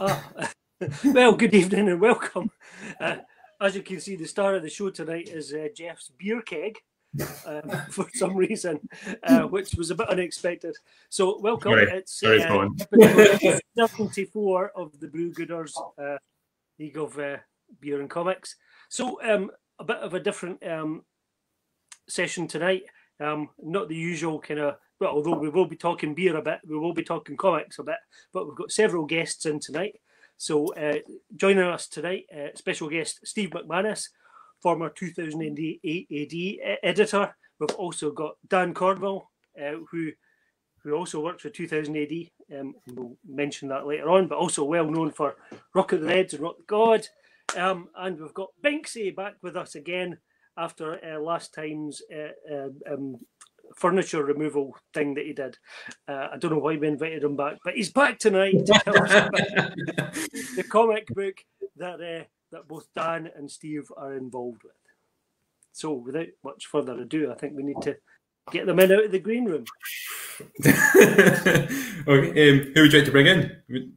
Ah, well, good evening and welcome. Uh, as you can see, the star of the show tonight is uh, Jeff's beer keg. Um, for some reason, uh, which was a bit unexpected. So, welcome. Sorry. It's Sorry, uh, episode 74 of the Brew Gooders uh, League of uh, Beer and Comics. So, um, a bit of a different um, session tonight. Um, not the usual kind of, well, although we will be talking beer a bit, we will be talking comics a bit, but we've got several guests in tonight. So, uh, joining us tonight, uh, special guest Steve MacManus, former 2008 AD editor. We've also got Dan Cornwell, uh, who who also works for 2000 AD. Um, we'll mention that later on, but also well known for Rok of the Reds and Rok the God. Um, and we've got Benksy back with us again after uh, last time's uh, uh, um, furniture removal thing that he did. Uh, I don't know why we invited him back, but he's back tonight to tell us about the comic book that uh, that both Dan and Steve are involved with. So, without much further ado, I think we need to get them in out of the green room. okay, um, who would you like to bring in?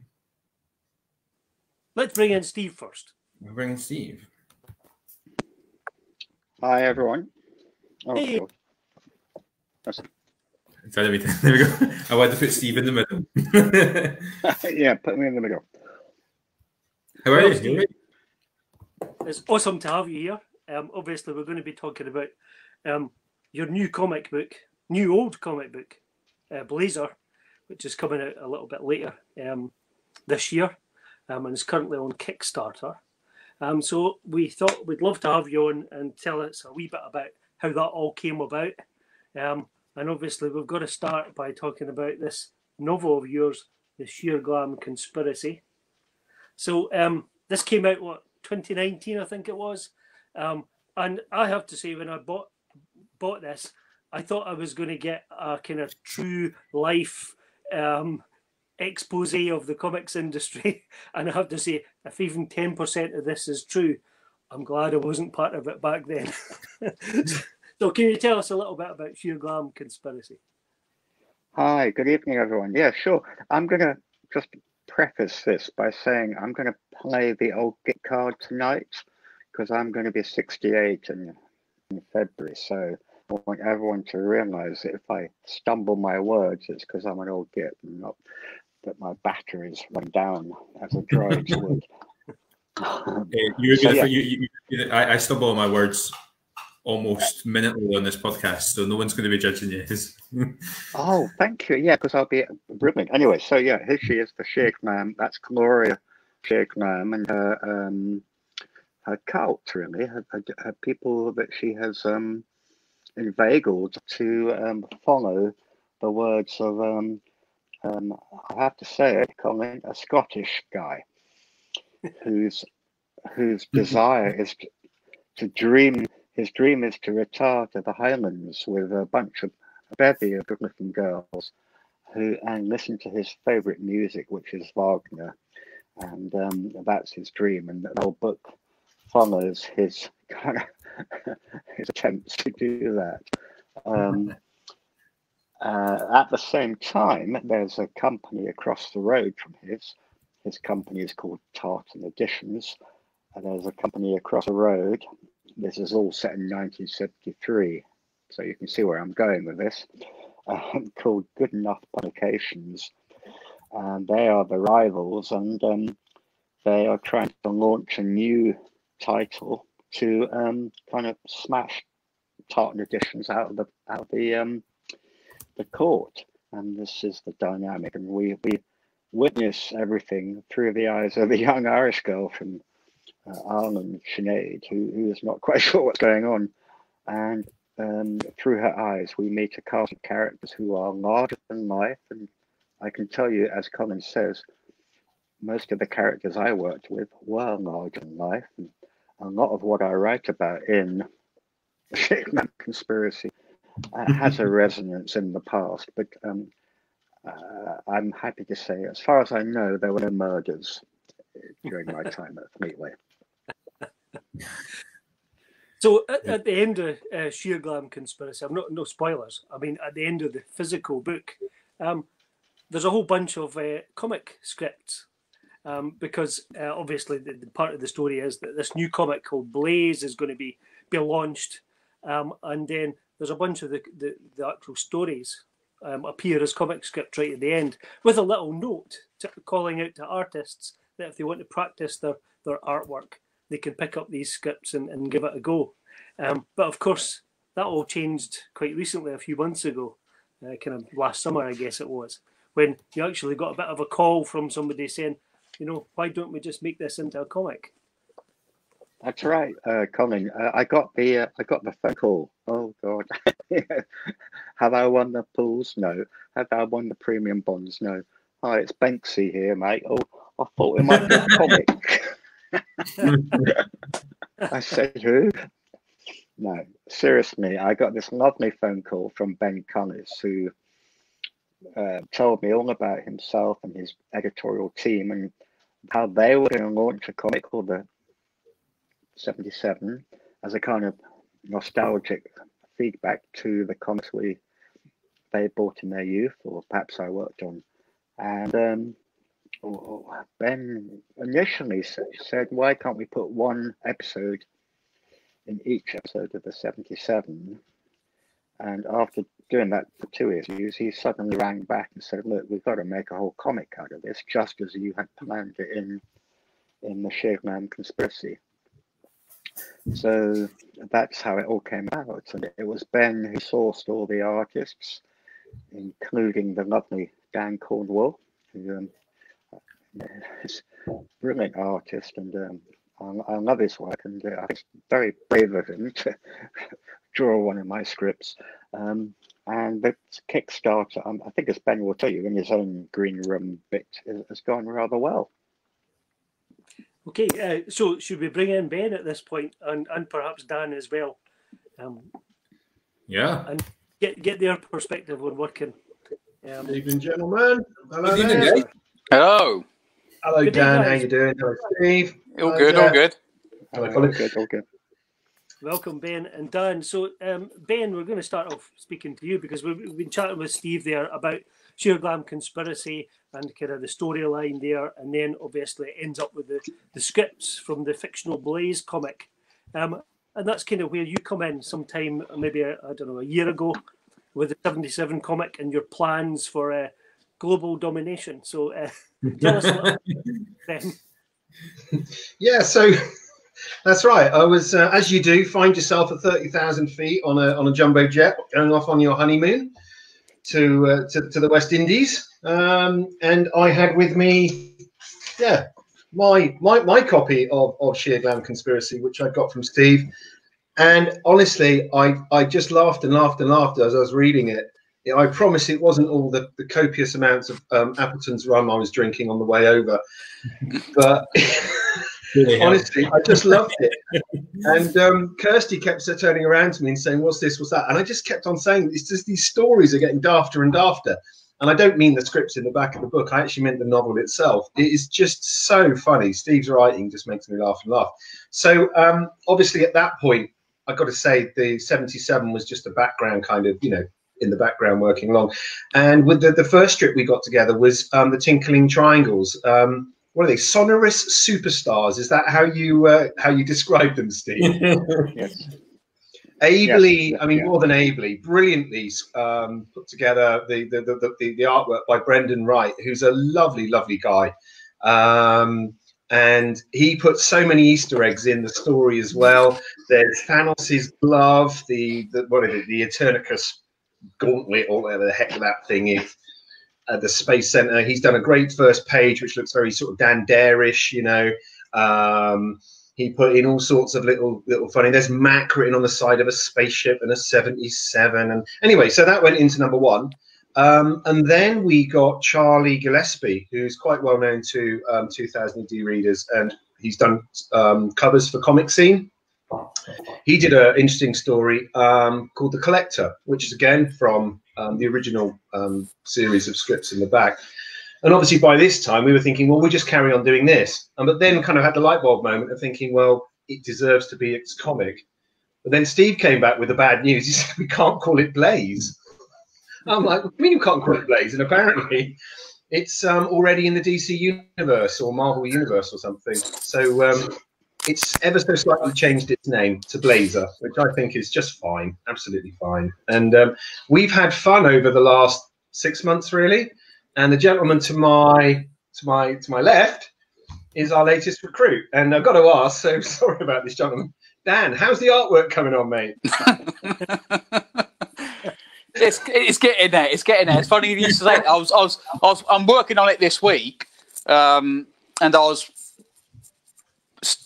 Let's bring in Steve first. We'll bring in Steve. Hi, everyone. Oh, Hey. God. That's- Sorry, wait, There we go. I wanted to put Steve in the middle. yeah, put me in the middle. How are Well, you? Steve. You all right? It's awesome to have you here. Um, obviously, we're going to be talking about um, your new comic book, new old comic book, uh, Blazer, which is coming out a little bit later um, this year um, and is currently on Kickstarter. Um, so we thought we'd love to have you on and tell us a wee bit about how that all came about. Um, and obviously, we've got to start by talking about this novel of yours, The Sheer Glam Conspiracy. So um, this came out what 2019, I think it was. Um, and I have to say, when I bought bought this, I thought I was going to get a kind of true life um, expose of the comics industry. And I have to say, if even 10% of this is true, I'm glad I wasn't part of it back then. so, can you tell us a little bit about Sheer Glam Conspiracy? Hi, good evening, everyone. Yeah, sure. I'm going to just preface this by saying I'm going to play the old git card tonight because I'm going to be 68 in, in February. So I want everyone to realize that if I stumble my words, it's because I'm an old git and not that my batteries run down as a droid's would. Uh, you're So, good yeah. you, you, you, I, I stumble on my words almost minutely on this podcast, so no one's going to be judging you. Oh, thank you. Yeah, because I'll be brilliant. Anyway, so yeah, here she is, the Sheer Glam. That's Gloria Sheer Glam and her um her cult really, her, her, her people that she has um inveigled to um follow the words of um um I have to say it, Colin, a Scottish guy whose whose desire is to dream his dream is to retire to the Highlands with a bunch of a bevy of good-looking girls who and listen to his favorite music, which is Wagner, and um, that's his dream. And the whole book follows his kind of his attempts to do that. Um, uh, at the same time, there's a company across the road from his. His company is called Tartan Editions. And there's a company across the road. This is all set in 1973 so you can see where I'm going with this, um, called Good Enough Publications. And they are the rivals, and um, they are trying to launch a new title to um, kind of smash Tartan editions out of the out of the um, the court. And this is the dynamic, and we we witness everything through the eyes of a young Irish girl from uh, Ireland, Sinead, who, who is not quite sure what's going on, and um, through her eyes, we meet a cast of characters who are larger than life. And I can tell you, as Colin says, most of the characters I worked with were larger than life. And a lot of what I write about in the Sheer Glam conspiracy uh, has a resonance in the past. But um, uh, I'm happy to say, as far as I know, there were no murders during my time at Fleetway. So at, at the end of uh, Sheer Glam Conspiracy, I'm not no spoilers. I mean, at the end of the physical book, um, there's a whole bunch of uh, comic scripts, um, because uh, obviously the, the, part of the story is that this new comic called Blaze is going to be be launched, um, and then there's a bunch of the the, the actual stories um, appear as comic script right at the end with a little note to, calling out to artists that if they want to practice their their artwork, they can pick up these scripts and, and give it a go. Um, but of course, that all changed quite recently, a few months ago, uh, kind of last summer, I guess it was, when you actually got a bit of a call from somebody saying, you know, why don't we just make this into a comic? That's right, uh, Colin. Uh, I got the uh, I got the phone call. Oh God, have I won the pools? No. Have I won the premium bonds? No. Hi, it's Banksy here, mate. Oh, I thought it might be a comic. I said, who? No, seriously, I got this lovely phone call from Ben Cullis, who uh, told me all about himself and his editorial team and how they were going to launch a comic called the 77 as a kind of nostalgic feedback to the comics we they bought in their youth or perhaps I worked on. And um, Ben initially said, why can't we put one episode in each episode of the 77? And after doing that for two issues, he suddenly rang back and said, look, we've got to make a whole comic out of this, just as you had planned it in, in the Sheer Glam conspiracy. So that's how it all came about. And it was Ben who sourced all the artists, including the lovely Dan Cornwell, who um, is a brilliant artist and um, I, I, love his work. And uh, it's very brave of him to draw one of my scripts. Um, and the Kickstarter, um, I think as Ben will tell you in his own green room bit, has gone rather well. Okay, uh, so should we bring in Ben at this point and, and perhaps Dan as well? Um, yeah. And get get their perspective on working. Um, Good evening, gentlemen. Hello. Good evening, Hello. Hello, good Dan. How you doing? Hello, Steve. All good. All good. Hello, all good. All good. Welcome, Ben and Dan. So, um, Ben, we're going to start off speaking to you because we've, we've been chatting with Steve there about Sheer Glam Conspiracy and kind of the storyline there, and then obviously it ends up with the, the scripts from the fictional Blaze comic. Um, and that's kind of where you come in sometime, maybe, I don't know, a year ago with the 77 comic and your plans for uh, global domination. So, uh, tell us a little Yeah, so that's right. I was, uh, as you do, find yourself at 30,000 feet on a, on a jumbo jet going off on your honeymoon to, uh, to, to, the West Indies. Um, and I had with me, yeah, my, my, my copy of, of Sheer Glam Conspiracy, which I got from Steve. And honestly, I, I just laughed and laughed and laughed as I was reading it. I promise it wasn't all the, the copious amounts of um, Appleton's rum I was drinking on the way over. but honestly, I just loved it. And um, Kirsty kept turning around to me and saying, What's this? What's that? And I just kept on saying, It's just these stories are getting dafter and dafter. And I don't mean the scripts in the back of the book. I actually meant the novel itself. It is just so funny. Steve's writing just makes me laugh and laugh. So um, obviously, at that point, I've got to say the 77 was just a background kind of, you know, in the background working along. And with the, the first strip we got together was um, the Tinkling Triangles. Um, what are they? Sonorous superstars. Is that how you uh, how you describe them, Steve? yes. Ably, yes. I mean, yeah. more than ably, brilliantly um, put together the the, the the, the artwork by Brendan Wright, who's a lovely, lovely guy. Um, and he put so many Easter eggs in the story as well. There's Thanos' glove, the, the what is it, the Eternicus gauntlet, or whatever the heck that thing is at the Space Center. He's done a great first page, which looks very sort of Dan Dare-ish, you know. Um, he put in all sorts of little little funny. There's Mac written on the side of a spaceship and a 77. And anyway, so that went into number one. Um, and then we got Charlie Gillespie, who's quite well known to um, 2000 AD readers, and he's done um, covers for Comic Scene. He did an interesting story um, called The Collector, which is again from um, the original um, series of scripts in the back. And obviously, by this time, we were thinking, well, we'll just carry on doing this. And but then, kind of had the light bulb moment of thinking, well, it deserves to be its comic. But then Steve came back with the bad news. He said, we can't call it Blaze. I'm like, what do you mean you can't call it Blaze? And apparently, it's um, already in the DC universe or Marvel universe or something. So um, it's ever so slightly changed its name to Blazer, which I think is just fine, absolutely fine. And um, we've had fun over the last six months, really. And the gentleman to my to my to my left is our latest recruit. And I've got to ask, so sorry about this, gentleman. Dan, how's the artwork coming on, mate? it's it's getting there. It's getting there. It's funny you say. I was I was I was I'm working on it this week, um, and I was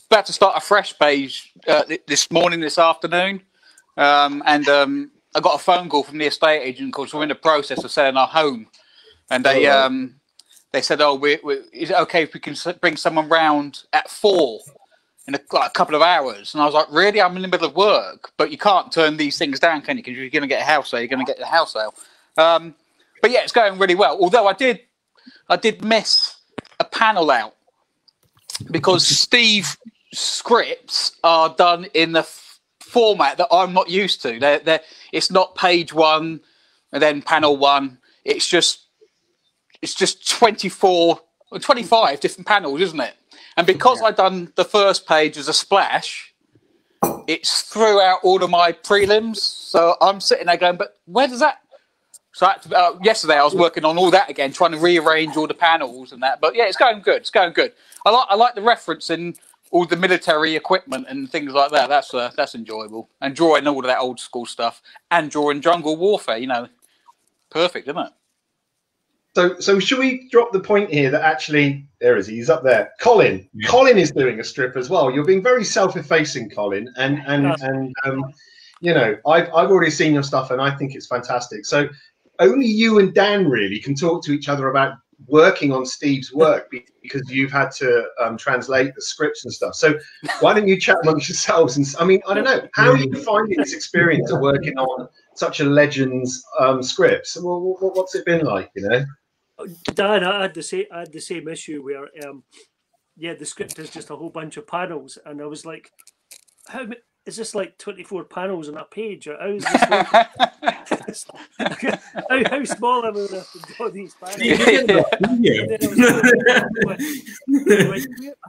about to start a fresh page uh, this morning, this afternoon, um, and um, I got a phone call from the estate agent because we're in the process of selling our home, and they oh, um, they said, "Oh, we, we, is it okay if we can bring someone round at four in a, like a couple of hours?" And I was like, "Really? I'm in the middle of work, but you can't turn these things down, can you? Because you're going to get a house sale. You're going to get the house sale." Um, but yeah, it's going really well. Although I did, I did miss a panel out because Steve scripts are done in the f- format that I'm not used to. They're, they're, it's not page one and then panel one. It's just it's just 24 25 different panels, isn't it? And because yeah. I've done the first page as a splash, it's throughout all of my prelims. So I'm sitting there going, but where does that? So I uh, yesterday I was working on all that again, trying to rearrange all the panels and that. But yeah, it's going good. It's going good. I like I like the reference in all the military equipment and things like that. That's uh, that's enjoyable. And drawing all of that old school stuff and drawing jungle warfare. You know, perfect, isn't it? So, so should we drop the point here that actually there is he's up there. Colin, yeah. Colin is doing a strip as well. You're being very self-effacing, Colin, and and and um, you know I've I've already seen your stuff and I think it's fantastic. So only you and Dan really can talk to each other about working on Steve's work because you've had to um, translate the scripts and stuff. So why don't you chat amongst yourselves? And I mean, I don't know, how are you finding this experience of working on such a legend's um, scripts? Well, what's it been like? You know. Dan, I had the same I had the same issue where um, yeah, the script is just a whole bunch of panels, and I was like, how is this like twenty four panels on a page? Or how is this? how, how small am I going to draw these panels? I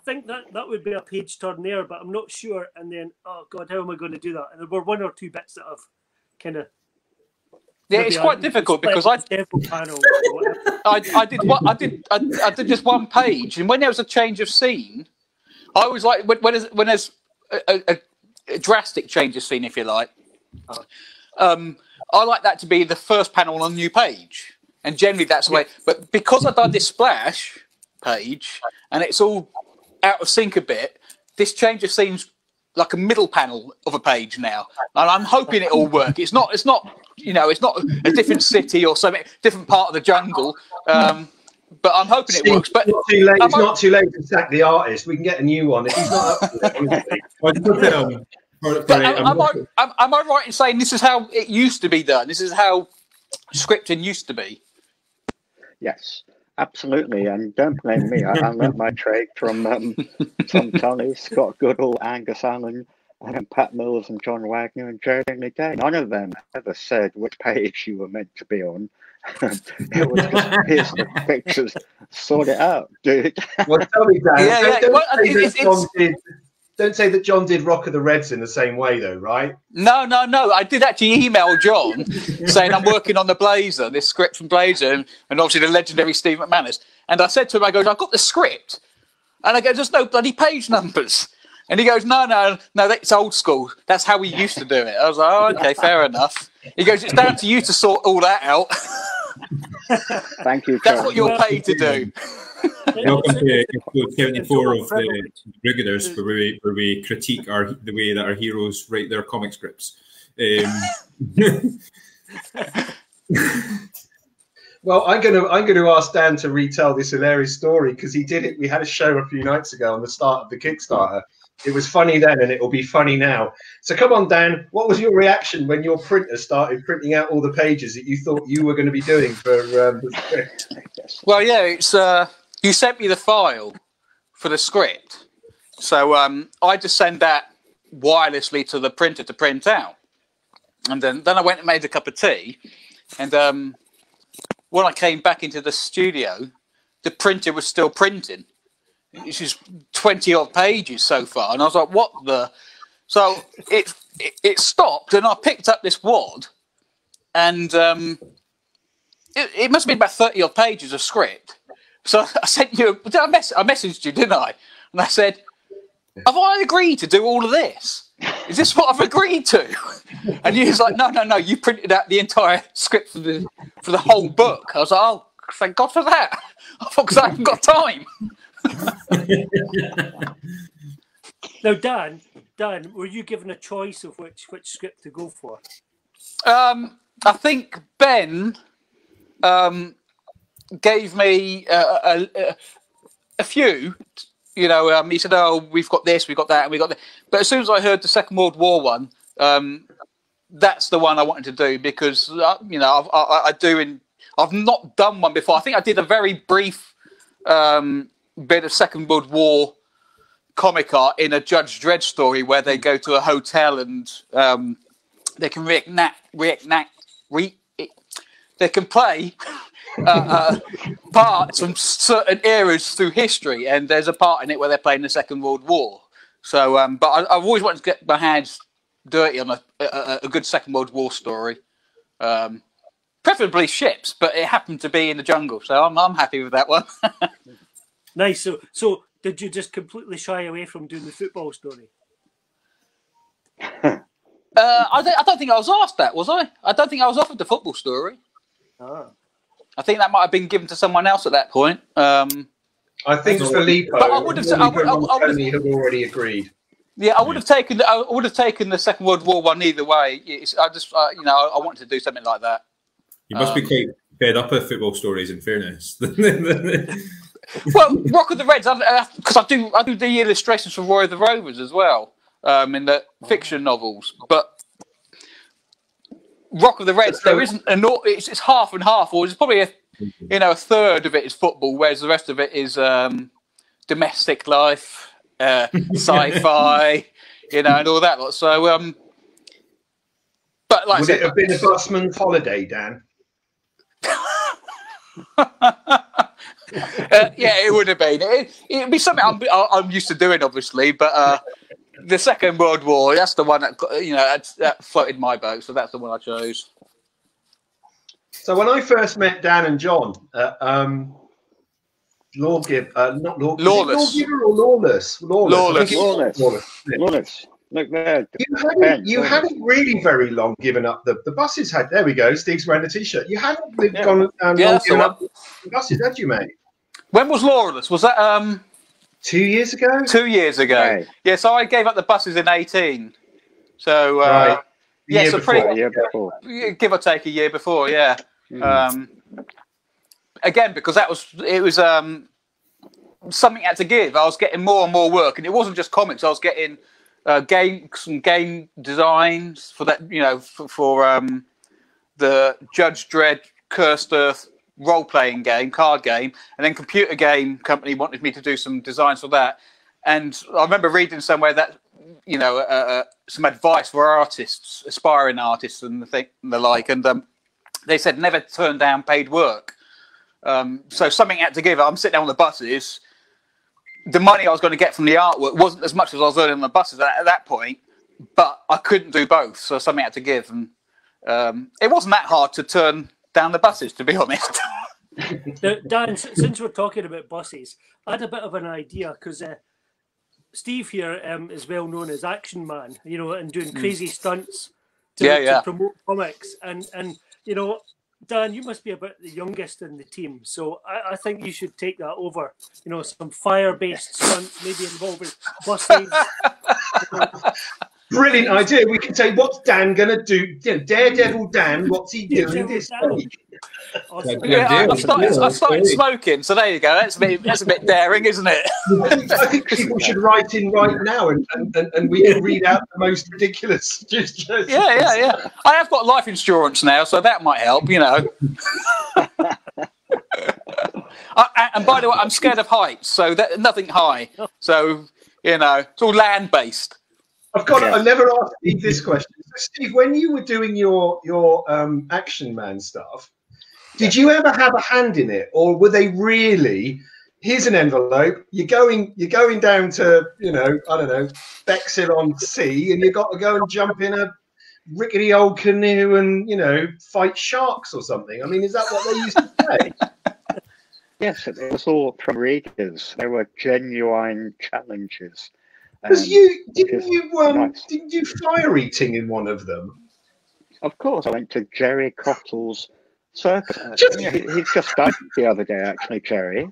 think that that would be a page turn there, but I'm not sure. And then, oh god, how am I going to do that? And there were one or two bits that I've kind of yeah, it's quite difficult because I, I, I did what I did I, I, did just one page, and when there was a change of scene, I was like when, when there's, when there's a, a, a, drastic change of scene, if you like, um, I like that to be the first panel on a new page, and generally that's the way. But because I've done this splash page and it's all out of sync a bit, this change of scene's like a middle panel of a page now, and I'm hoping it all work. It's not. It's not. You know, it's not a different city or something different part of the jungle. Um, but I'm hoping it works. But not too late. It's I, not too late to sack the artist. We can get a new one if he's not up to it. But am, am, I, am, am, I right in saying this is how it used to be done? This is how scripting used to be. Yes, absolutely. And don't blame me. I, I learned my trade from um, Tom Tully, Scott Goodall, Angus Allan, and Pat Mills and John Wagner and Jerry Day. None of them ever said which page you were meant to be on. it was just here's the pictures, sort it out, dude. well, tell me, Dan. Yeah, don't, yeah. Well, it's, it's, did, don't say that John did Rok of the Reds in the same way, though, right? No, no, no. I did actually email John saying I'm working on the Blazer, this script from Blazer, and, and obviously the legendary Steve MacManus. And I said to him, I go, I've got the script. And I go, there's no bloody page numbers. And he goes, no, no, no, that's old school. That's how we used to do it. I was like, oh, okay, fair enough. He goes, it's down to you to sort all that out. Thank you. That's what you're paid to do. Welcome to episode 74 of the Brew Gooders, where we, where we critique our the way that our heroes write their comic scripts. Um, well, I'm going to I'm going to ask Dan to retell this hilarious story because he did it. We had a show a few nights ago on the start of the Kickstarter, it was funny then and it will be funny now. So come on, Dan, what was your reaction when your printer started printing out all the pages that you thought you were going to be doing for um? Well, yeah, it's uh, you sent me the file for the script, so um, I just send that wirelessly to the printer to print out, and then then I went and made a cup of tea, and um, when I came back into the studio, the printer was still printing. It's just twenty odd pages so far, and I was like, "What the?" So it it, it stopped, and I picked up this wad, and um, it, it must have been about thirty odd pages of script. So I sent you, a, I, mess, I messaged you, didn't I? And I said, "Have I agreed to do all of this? Is this what I've agreed to?" And he was like, "No, no, no. You printed out the entire script for the for the whole book." I was like, "Oh, thank God for that." I thought because I haven't got time. Now, Dan, Dan, were you given a choice of which which script to go for? Um, I think Ben um, gave me uh, a, a, a few. You know, um, he said, "Oh, we've got this, we've got that, and we got that." But as soon as I heard the Second World War one, um, that's the one I wanted to do because uh, you know I've, I, I do in. I've not done one before. I think I did a very brief um, bit of Second World War comic art in a Judge Dredd story where they go to a hotel and um, they can reenact, reenact, re, they can play uh, uh, parts from certain eras through history, and there's a part in it where they're playing the Second World War. So, um, but I, I've always wanted to get my hands dirty on a, a, a good Second World War story. Um, preferably ships, but it happened to be in the jungle, so I'm, I'm happy with that one. Nice. So, so did you just completely shy away from doing the football story? uh, I, don't, I don't think I was asked that, was I? I don't think I was offered the football story. Ah. I think that might have been given to someone else at that point. Um, I think Filippo, But I would have- I would- I would- I would have- Montoni had already agreed. yeah, I would have taken. I would have taken the Second World War one either way. It's, I just, uh, you know, I, I wanted to do something like that. You must be Um, quite fed up with football stories. In fairness, Well, Rok of the Reds, because I, do, I do the illustrations for Roy of the Rovers as well um, in the fiction novels. But Rok of the Reds, there isn't au- It's, it's half and half, or it's probably a, you know, a third of it is football, whereas the rest of it is um, domestic life, uh, sci-fi, you know, and all that lot. So, um, but like I Would it have been a busman's holiday, Dan? Uh, yeah, it would have been. It, it'd be something I'm, I'm used to doing, obviously. But uh, the Second World War, that's the one that you know that, that floated my boat. So that's the one I chose. So when I first met Dan and John, uh, um, Lawgiver, uh, not Law, was Lawless. Lawgiver or Lawless? Lawless. I Lawless. think it Lawless. Lawless. Yeah. Lawrence, look there. You hadn't, you Lawless. hadn't really very long given up the, the buses. Had there we go. Steve's wearing a t-shirt. You hadn't Yeah. gone um, Yeah, long the given up the buses, had you, mate? When was Lawless? Was that um, Two years ago. two years ago? Right. Yeah, so I gave up the buses in eighteen. So uh, Right. Yeah, year so before. pretty year before. give or take a year before. Yeah. Mm. um, again because that was it was um, something I had to give. I was getting more and more work, and it wasn't just comics. I was getting uh, game some game designs for that, you know, for, for um, the Judge Dredd Cursed Earth role playing game, card game, and then computer game company wanted me to do some designs for that. And I remember reading somewhere that you know uh, uh, some advice for artists, aspiring artists, and the thing and the like, and um, they said never turn down paid work. Um, so something had to give. I'm sitting down on the buses. The money I was going to get from the artwork wasn't as much as I was earning on the buses at, at that point, but I couldn't do both. So something had to give, and um, it wasn't that hard to turn down the buses, to be honest. Now, Dan, since we're talking about buses, I had a bit of an idea because uh, Steve here um, is well known as Action Man, you know, and doing crazy stunts to, Hmm. Yeah, to promote comics. And and you know, Dan, you must be about the youngest in the team, so I, I think you should take that over. You know, some fire-based stunts, maybe involving buses. Brilliant idea. We can say, what's Dan going to do? You know, Daredevil Dan, what's he doing this Dan. week? Awesome. Yeah, yeah, I, yeah, I started, I started smoking, so there you go. That's a bit, that's a bit daring, isn't it? I think, people should write in right now and, and, and, and we can read out the most ridiculous suggestions. Yeah, yeah, yeah. I have got life insurance now, so that might help, you know. I, and by the way, I'm scared of heights, so that, nothing high. So you know, it's all land based. I've got. Yeah. I never asked Steve this question. So Steve, when you were doing your your um, Action Man stuff, Did you ever have a hand in it, or were they really? Here's an envelope. You're going. You're going down to you know I don't know Bexhill on Sea, and you've got to go and jump in a rickety old canoe and you know fight sharks or something. I mean, is that what they used to say? Yes, it was all from readers. There were genuine challenges. Because Um, you didn't you um nice. didn't you fire eating in one of them? Of course, I went to Gerry Cottle's circus. Uh, Just- yeah, he, he just died the other day, actually, Gerry.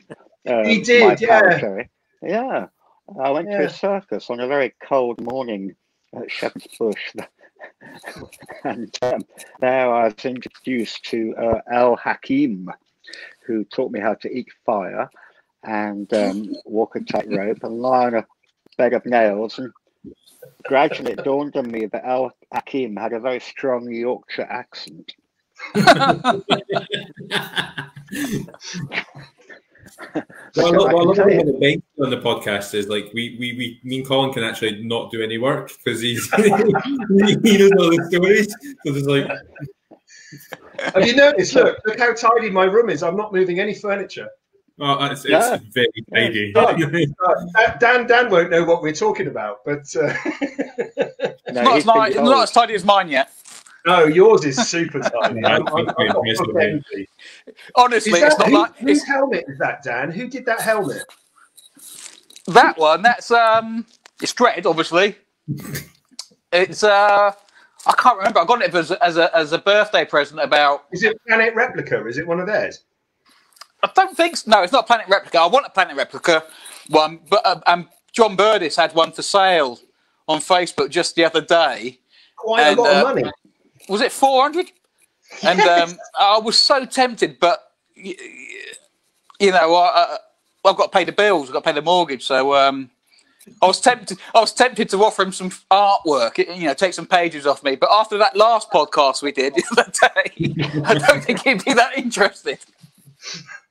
Uh, He did, my pal, yeah. Gerry. Yeah. I went to a circus on a very cold morning at Shepherd's Bush. and um, there I was introduced to uh, El Hakim, who taught me how to eat fire and um, walk a tightrope and lie on a bed of nails. And gradually it dawned on me that El Hakim had a very strong Yorkshire accent. Well, So I I love can having the bench on the podcast is like we, we, we me and Colin can actually not do any work because he's he knows all the stories. So it's like Have you noticed? Look, look how tidy my room is. I'm not moving any furniture. oh, it's, it's Yeah. very tidy. Uh, Dan Dan won't know what we're talking about, but uh, No, not, as not as tidy as mine yet. No, yours is super tidy. Yeah, I'm, I'm, I I've think got it's proper okay. envy. Honestly, that, it's not who- like whose it's, helmet is that, Dan? Who did that helmet? that one. That's um, it's Dredd, obviously. It's uh, I can't remember. I got it as a, as a as a birthday present about Is it Planet Replica? Is it one of theirs? I don't think so. No, it's not Planet Replica. I want a Planet Replica one, but um, um, John Burdis had one for sale on Facebook just the other day. Quite And, a lot uh, of money. Was it four hundred? And um, I was so tempted, but y- y- you know, I, I, I've got to pay the bills. I've got to pay the mortgage, so um, I was tempted. I was tempted to offer him some artwork. You know, take some pages off me. But after that last podcast we did the other day, I don't think he'd be that interested.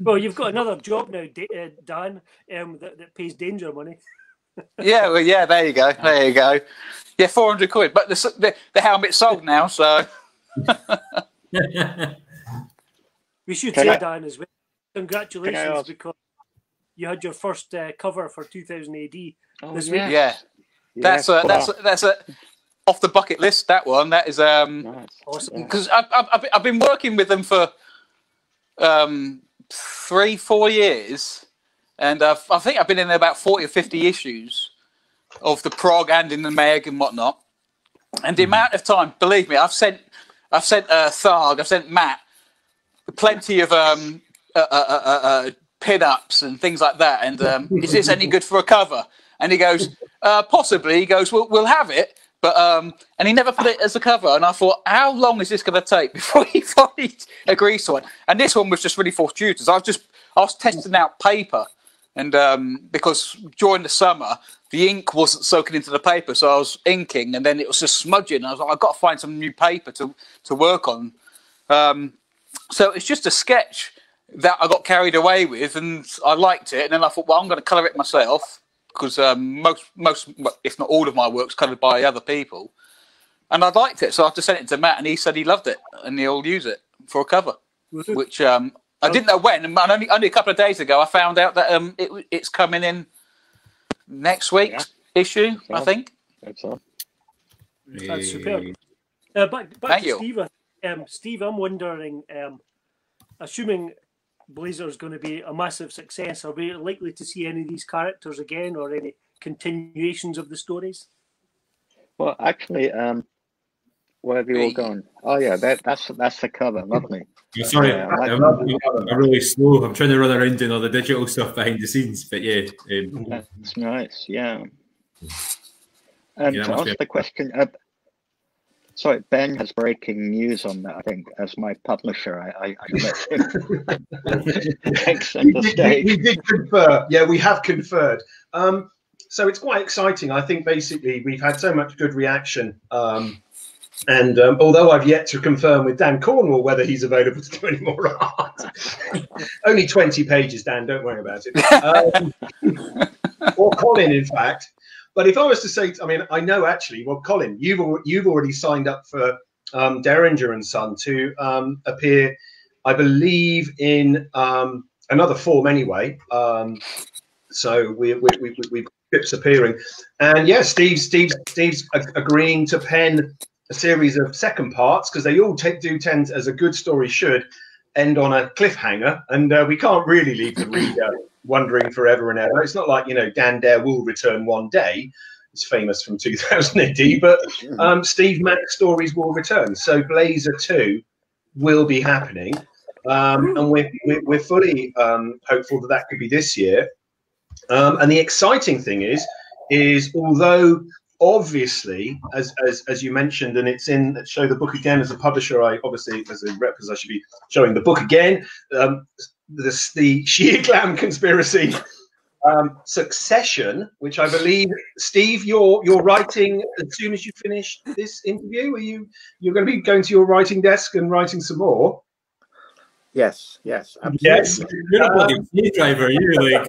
Well, you've got another job now, uh, Dan, um, that, that pays danger money. Yeah, well, yeah. There you go. There you go. Yeah, four hundred quid. But the, the the helmet's sold now, so We should Can say, I- Dan, as well. Congratulations, because you had your first uh, cover for 2000 AD. Oh, this yeah. week. yeah. That's a, Yes, that's a, that's a off the bucket list. That one. That is um. nice. Awesome. Because I've, I've, I've been- I've been working with them for um, three, four years, and I've, I think I've been in about 40 or 50 issues of the prog and in the Meg and whatnot. And the amount of time, believe me, I've sent, I've sent uh, Tharg, I've sent Matt plenty of um, uh, uh, uh, uh, uh, pin-ups and things like that. And um, is this any good for a cover? And he goes, uh, possibly. He goes, we'll, we'll have it. But um, and he never put it as a cover, and I thought, how long is this going to take before he finally agrees to it? And this one was just really fortuitous. I was just I was testing out paper, and um, because during the summer the ink wasn't soaking into the paper, so I was inking, and then it was just smudging. I was like, I've got to find some new paper to to work on. Um, so it's just a sketch that I got carried away with, and I liked it. And then I thought, well, I'm going to colour it myself because um, most, most, if not all of my work's coloured by other people. And I liked it, so I just sent it to Matt, and he said he loved it, and he'll use it for a cover. Which um, I didn't know when, and only, only a couple of days ago I found out that um, it, it's coming in next week's issue, I think. That's all. That's superb. Uh, back back Thank to you. Steve. Um, Steve, I'm wondering, um, assuming Blazer's going to be a massive success, are we likely to see any of these characters again or any continuations of the stories? Well, actually, um, where have you all gone? Oh yeah, that, that's that's the cover. Lovely. I'm sorry, Yeah, I like I'm, I'm, I'm really slow. I'm trying to run around doing all the digital stuff behind the scenes, but yeah, um, That's nice. Yeah. And Yeah, to must answer the question, uh, sorry, Ben has breaking news on that. I think as my publisher, I, I, I let him take center we, did, stage. we did confer. Yeah, we have conferred. Um, so it's quite exciting. I think basically we've had so much good reaction. Um, and um, although I've yet to confirm with Dan Cornwell whether he's available to do any more art, only 20 pages, Dan, don't worry about it. Um, or Colin, in fact. But if I was to say, I mean, I know actually, well, Colin, you've, you've already signed up for um, Derringer and Son to um, appear I believe in um, another form anyway. Um, so we we we we've got appearing, and yeah, Steve Steve's Steve's agreeing to pen a series of second parts because they all take, do tend, as a good story should, end on a cliffhanger, and uh, we can't really leave the reader wondering forever and ever. It's not like you know Dan Dare will return one day. It's famous from 2000 AD, but um, Steve Mack's stories will return. So Blazer Two will be happening, um, and we're, we're, we're fully um, hopeful that that could be this year. Um, and the exciting thing is, is although obviously, as, as as you mentioned, and it's in show the book again as a publisher. I obviously as a rep, because I should be showing the book again. Um, the sheer glam conspiracy um, succession, which I believe, Steve, you're you're writing as soon as you finish this interview. Are you you're going to be going to your writing desk and writing some more? Yes, yes, absolutely. Yes, you're a bloody um, driver. You're like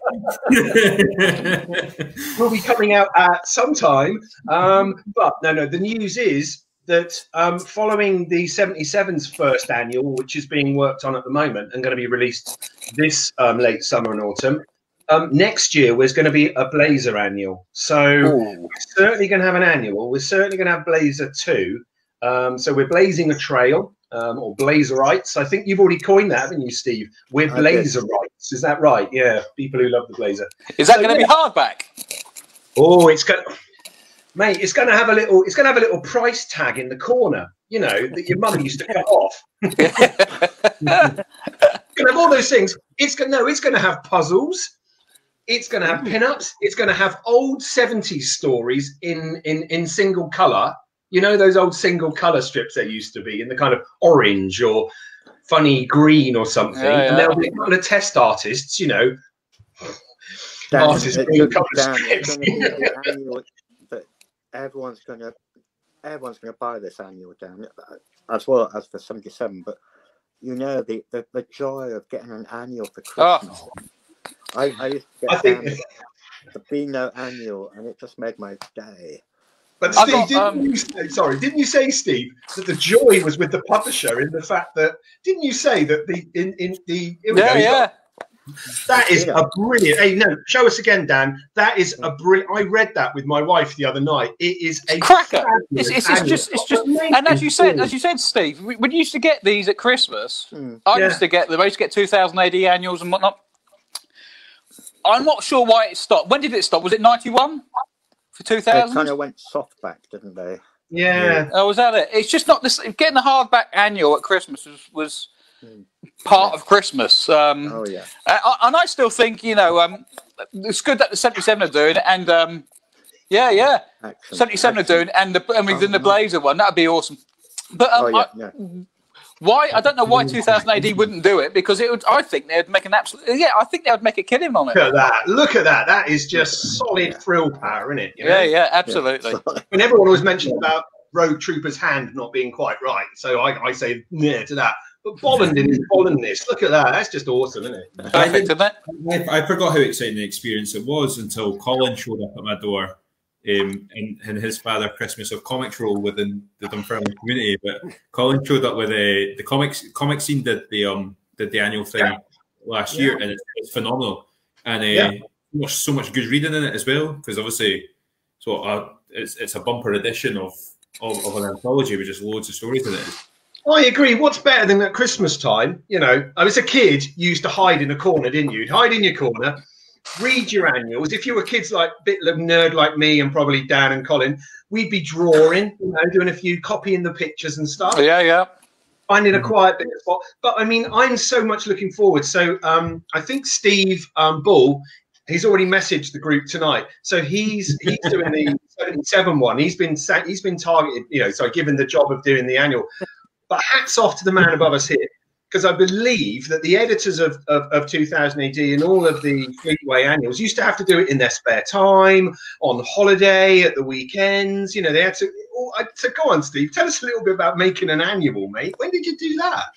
will be coming out at some time. Um, but no, no. The news is that um, following the 77's first annual, which is being worked on at the moment and going to be released this um, late summer and autumn, um, next year there's going to be a Blazer annual. So Ooh. we're certainly going to have an annual. We're certainly going to have Blazer 2. Um, so we're blazing a trail um, or Blazerites. I think you've already coined that, haven't you, Steve? We're Blazerites. Is that right? Yeah, people who love the Blazer. Is that so, going to yeah. be hardback? Oh, it's going, mate. It's going to have a little. It's going to have a little price tag in the corner. You know that your mum used to cut off. going to have all those things. It's going no. It's going to have puzzles. It's going to have pinups. It's going to have old 70s stories in in in single color you know those old single color strips that used to be in the kind of orange or funny green or something. Yeah, yeah. And there'll be a couple of test artists, you know. Dan, artists Dan, everyone's gonna everyone's gonna buy this annual down as well as the 77, but you know the, the, the joy of getting an annual for ah. Christmas. Oh. I, I used to get I think... the Beano annual and it just made my day. But Steve, got, didn't um, you say, sorry, didn't you say, Steve, that the joy was with the publisher in the fact that didn't you say that the in in the yeah go, yeah. Got, that is a brilliant. Hey, no, show us again, Dan. That is a brilliant. I read that with my wife the other night. It is a cracker. It's, it's, it's just, it's just, and as you said, as you said, Steve, when you used to get these at Christmas, mm. I yeah. used to get them. I used to get 2000 AD annuals and whatnot. I'm not sure why it stopped. When did it stop? Was it 91? For 2000? They kind of went softback, didn't they? Yeah. Oh, was that it? It's just not this. Getting the hardback annual at Christmas was, was mm. part yeah. of Christmas. Um, oh, yeah. and I still think, you know, um, it's good that the 77 are doing it. And um, yeah, yeah. Excellent. 77 Excellent. are doing and, the, and within oh, the Blazer one. That'd be awesome. But um, oh, yeah, I, yeah. Why I don't know why 2000 AD wouldn't do it because it would. I think they'd make an absolute. Yeah, I think they would make a killing on it. Look at that! Look at that! That is just solid thrill power, isn't it? You know? Yeah, yeah, absolutely. Yeah. And everyone always mentions about Rogue Trooper's hand not being quite right, so I, I say yeah to that. But Bollenden is Bollendness. Look at that. That's just awesome, isn't it? Perfect, isn't it? I, I forgot how exciting the experience it was until Colin showed up at my door um, in, in, his father Christmas of comics role within the Dunfermline community. But Colin showed up with a, uh, the comics comic scene did the um did the annual thing yeah. last yeah. year, and it's, it's, phenomenal. And uh, yeah. there's so much good reading in it as well, because obviously, so uh, it's it's a bumper edition of, of, of an anthology with just loads of stories in it. I agree. What's better than at Christmas time? You know, I was a kid, you used to hide in a corner, didn't you? You'd hide in your corner, read your annuals. If you were kids like bit of nerd like me and probably Dan and Colin, we'd be drawing, you know, doing a few copying the pictures and stuff. Yeah, yeah. Finding a quiet bit of spot. But I mean, I'm so much looking forward. So um, I think Steve um, Bull, he's already messaged the group tonight. So he's he's doing the 77 one. He's been sat he's been targeted, you know, so given the job of doing the annual. But hats off to the man above us here because I believe that the editors of, of, of 2000 AD and all of the Fleetway annuals used to have to do it in their spare time, on holiday, at the weekends. You know, they had to. Oh, so go on, Steve. Tell us a little bit about making an annual, mate. When did you do that?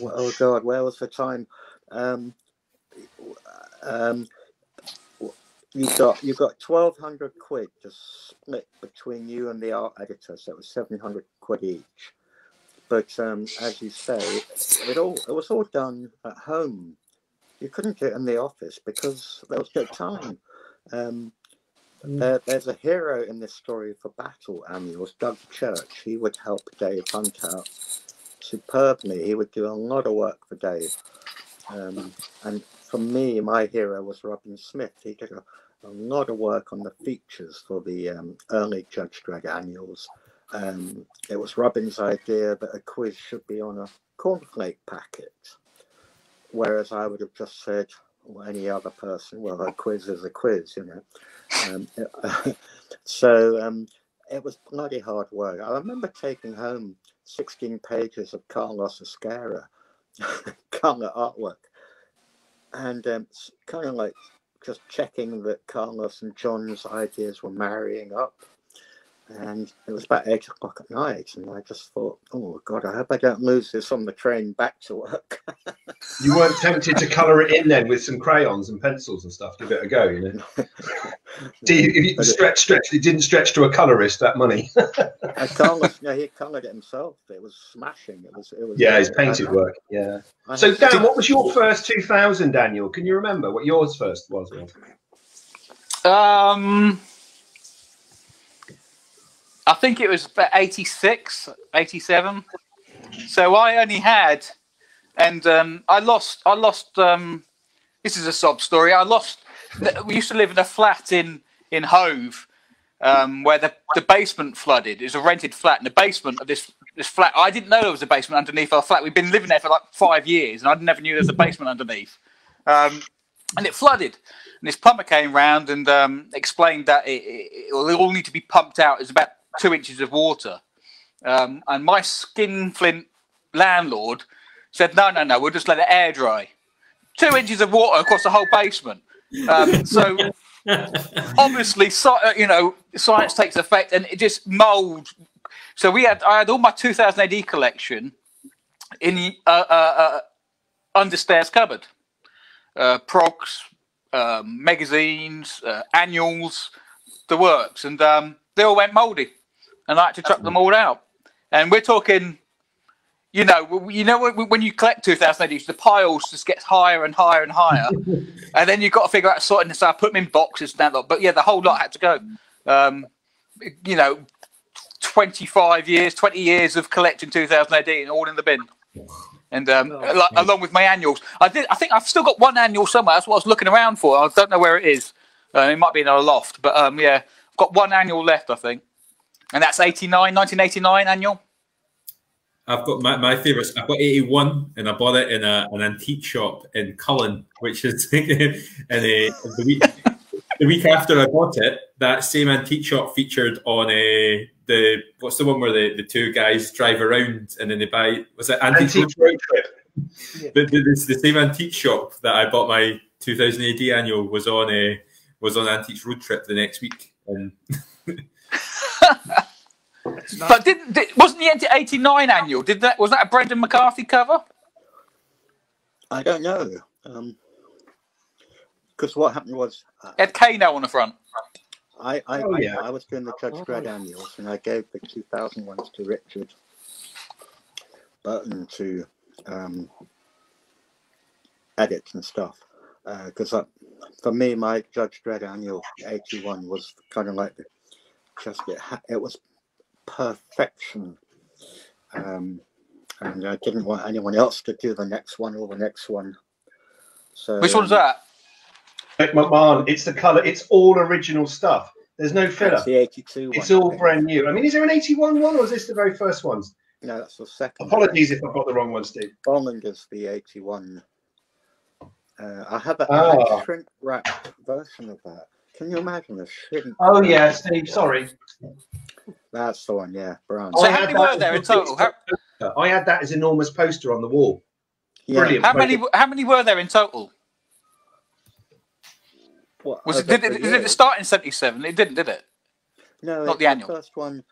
Well, oh God, where was the time? Um, um, you got you got twelve hundred quid to split between you and the art editor, so it was seven hundred quid each but um, as you say, it all it was all done at home. You couldn't do it in the office because there was no time. Um, there, there's a hero in this story for battle annuals, Doug Church. He would help Dave Hunt out superbly. He would do a lot of work for Dave. Um, and for me, my hero was Robin Smith. He did a, a lot of work on the features for the um, early Judge Dredd annuals. Um, it was Robin's idea that a quiz should be on a cornflake packet, whereas I would have just said, or any other person, well, a quiz is a quiz, you know. Um, so um, it was bloody hard work. I remember taking home 16 pages of Carlos Ezquerra color artwork and um, kind of like just checking that Carlos and John's ideas were marrying up and it was about eight o'clock at night, and I just thought, oh God, I hope I don't lose this on the train back to work. you weren't tempted to colour it in then with some crayons and pencils and stuff, give it a go, you know? Do you, if you stretch, stretch, it didn't stretch to a colorist that money. Carlos, no, he coloured it himself. It was smashing. It was, it was. Yeah, his painted I, work. Yeah. I so Dan, what was your first two thousand, Daniel? Can you remember what yours first was? Um. I think it was about 86, 87. So I only had, and um, I lost, I lost, um, this is a sob story. I lost, we used to live in a flat in, in Hove um, where the, the basement flooded. It was a rented flat, and the basement of this this flat, I didn't know there was a basement underneath our flat. We'd been living there for like five years, and I never knew there was a basement underneath. Um, and it flooded. And this plumber came round and um, explained that it, it, it, all need to be pumped out. It's about two inches of water. Um, and my skinflint landlord said, no, no, no, we'll just let it air dry. Two inches of water across the whole basement. Um, so obviously, so, uh, you know, science takes effect and it just mold. So we had, I had all my 2000 AD collection in the uh, uh, uh, understairs cupboard. Uh, progs, um, magazines, uh, annuals, the works, and um, they all went mouldy and I had to chuck them all out. And we're talking, you know, you know when you collect 2000 ADs, the piles just gets higher and higher and higher, and then you've got to figure out sorting this out, put them in boxes and that lot. But yeah, the whole lot had to go. Um, you know, 25 years, 20 years of collecting 2000 AD and all in the bin. And um, oh, along with my annuals, I did. I think I've still got one annual somewhere. That's what I was looking around for. I don't know where it is. Uh, it might be in a loft, but um, yeah, I've got one annual left. I think. And that's 89, 1989 annual? I've got my, my favourites. I've got 81 and I bought it in a, an antique shop in Cullen, which is in a, the, week, the week after I bought it, that same antique shop featured on a the what's the one where the, the two guys drive around and then they buy was it antique, antique road trip? Yeah. The, the, the, same antique shop that I bought my 2000 AD annual was on a was on Antiques Road Trip the next week and but didn't did, wasn't the eighty nine annual? Did that was that a Brendan McCarthy cover? I don't know. Because um, what happened was uh, had Kano on the front. I I, oh, yeah. I, I was doing the Judge Dredd oh. annuals, and I gave the two thousand ones to Richard Burton to um, edit and stuff. Because uh, for me, my Judge Dredd annual eighty one was kind of like the just it, it was perfection. Um, and I didn't want anyone else to do the next one or the next one. So which one's that? McMahon. It's the color. It's all original stuff. There's no filler. the 82 It's all brand new. I mean, is there an 81 one or is this the very first ones? No, that's the second. Apologies if I've got the wrong one, Steve. Bolland's the 81. Uh, I have a, oh. a shrink wrapped version of that. Can you imagine a shrink? Oh yeah, Steve. Sorry. That's the one. Yeah, brown. So how many were there in total? How... I had that as an enormous poster on the wall. Yeah. Brilliant. How many? How many were there in total? What, was it, did, it, did it start in 77? It didn't, did it? No, not the annual. The first one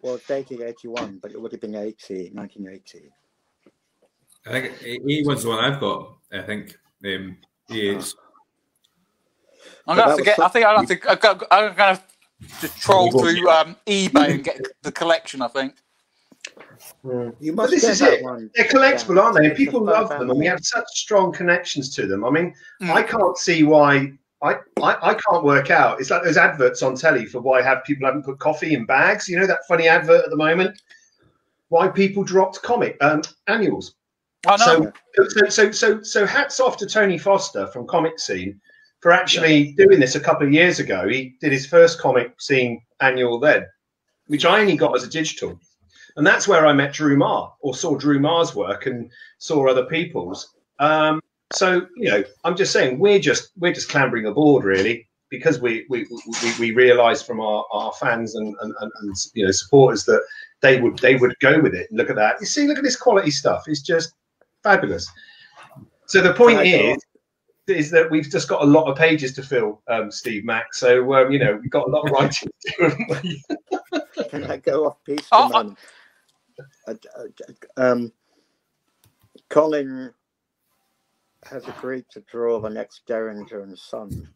was dated 81, but it would have been 80, 1980. I think 81's the one I've got, I think. Um, he is. I'm gonna have to get. I think I'll have to. I'm gonna just troll through um, eBay and get the collection. I think. Mm. You But must this is it. one. They're collectible, Yeah, aren't they? it's a People fun love them, and we have such strong connections to them. I mean, Mm. I can't see why. I, I, I can't work out. It's like those adverts on telly for why have people haven't put coffee in bags. You know that funny advert at the moment. Why people dropped comic um, annuals. I know. So, so, so, so, so, hats off to Tony Foster from Comic Scene for actually doing this a couple of years ago. He did his first Comic Scene annual then, which I only got as a digital, and that's where I met Drew Marr or saw Drew Marr's work and saw other people's. Um, so you know, I'm just saying we're just we're just clambering aboard really because we we we, we realise from our, our fans and, and, and, and you know supporters that they would they would go with it. Look at that. You see, look at this quality stuff. It's just fabulous. So the point Can I go is, is that we've just got a lot of pages to fill, um, Steve Mack. So um, you know we've got a lot of writing to do. haven't we? Can I go off piece for Oh, a moment? Uh, uh, um, Colin has agreed to draw the next Derringer and Son,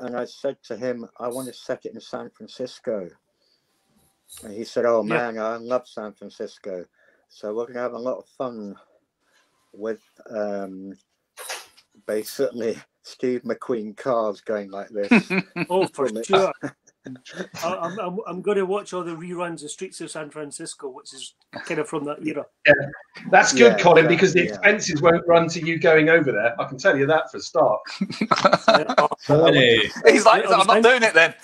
and I said to him, "I want to set it in San Francisco." And he said, "Oh Yeah. man, I love San Francisco." So we're gonna have a lot of fun with um, basically Steve McQueen cars going like this. Oh, for sure. I, I'm, I'm, I'm going to watch all the reruns of Streets of San Francisco, which is kind of from that era. That's good, Yeah, Colin, because the yeah. expenses won't run to you going over there. I can tell you that for a start. So I And, want- He's like, I'm not doing it then.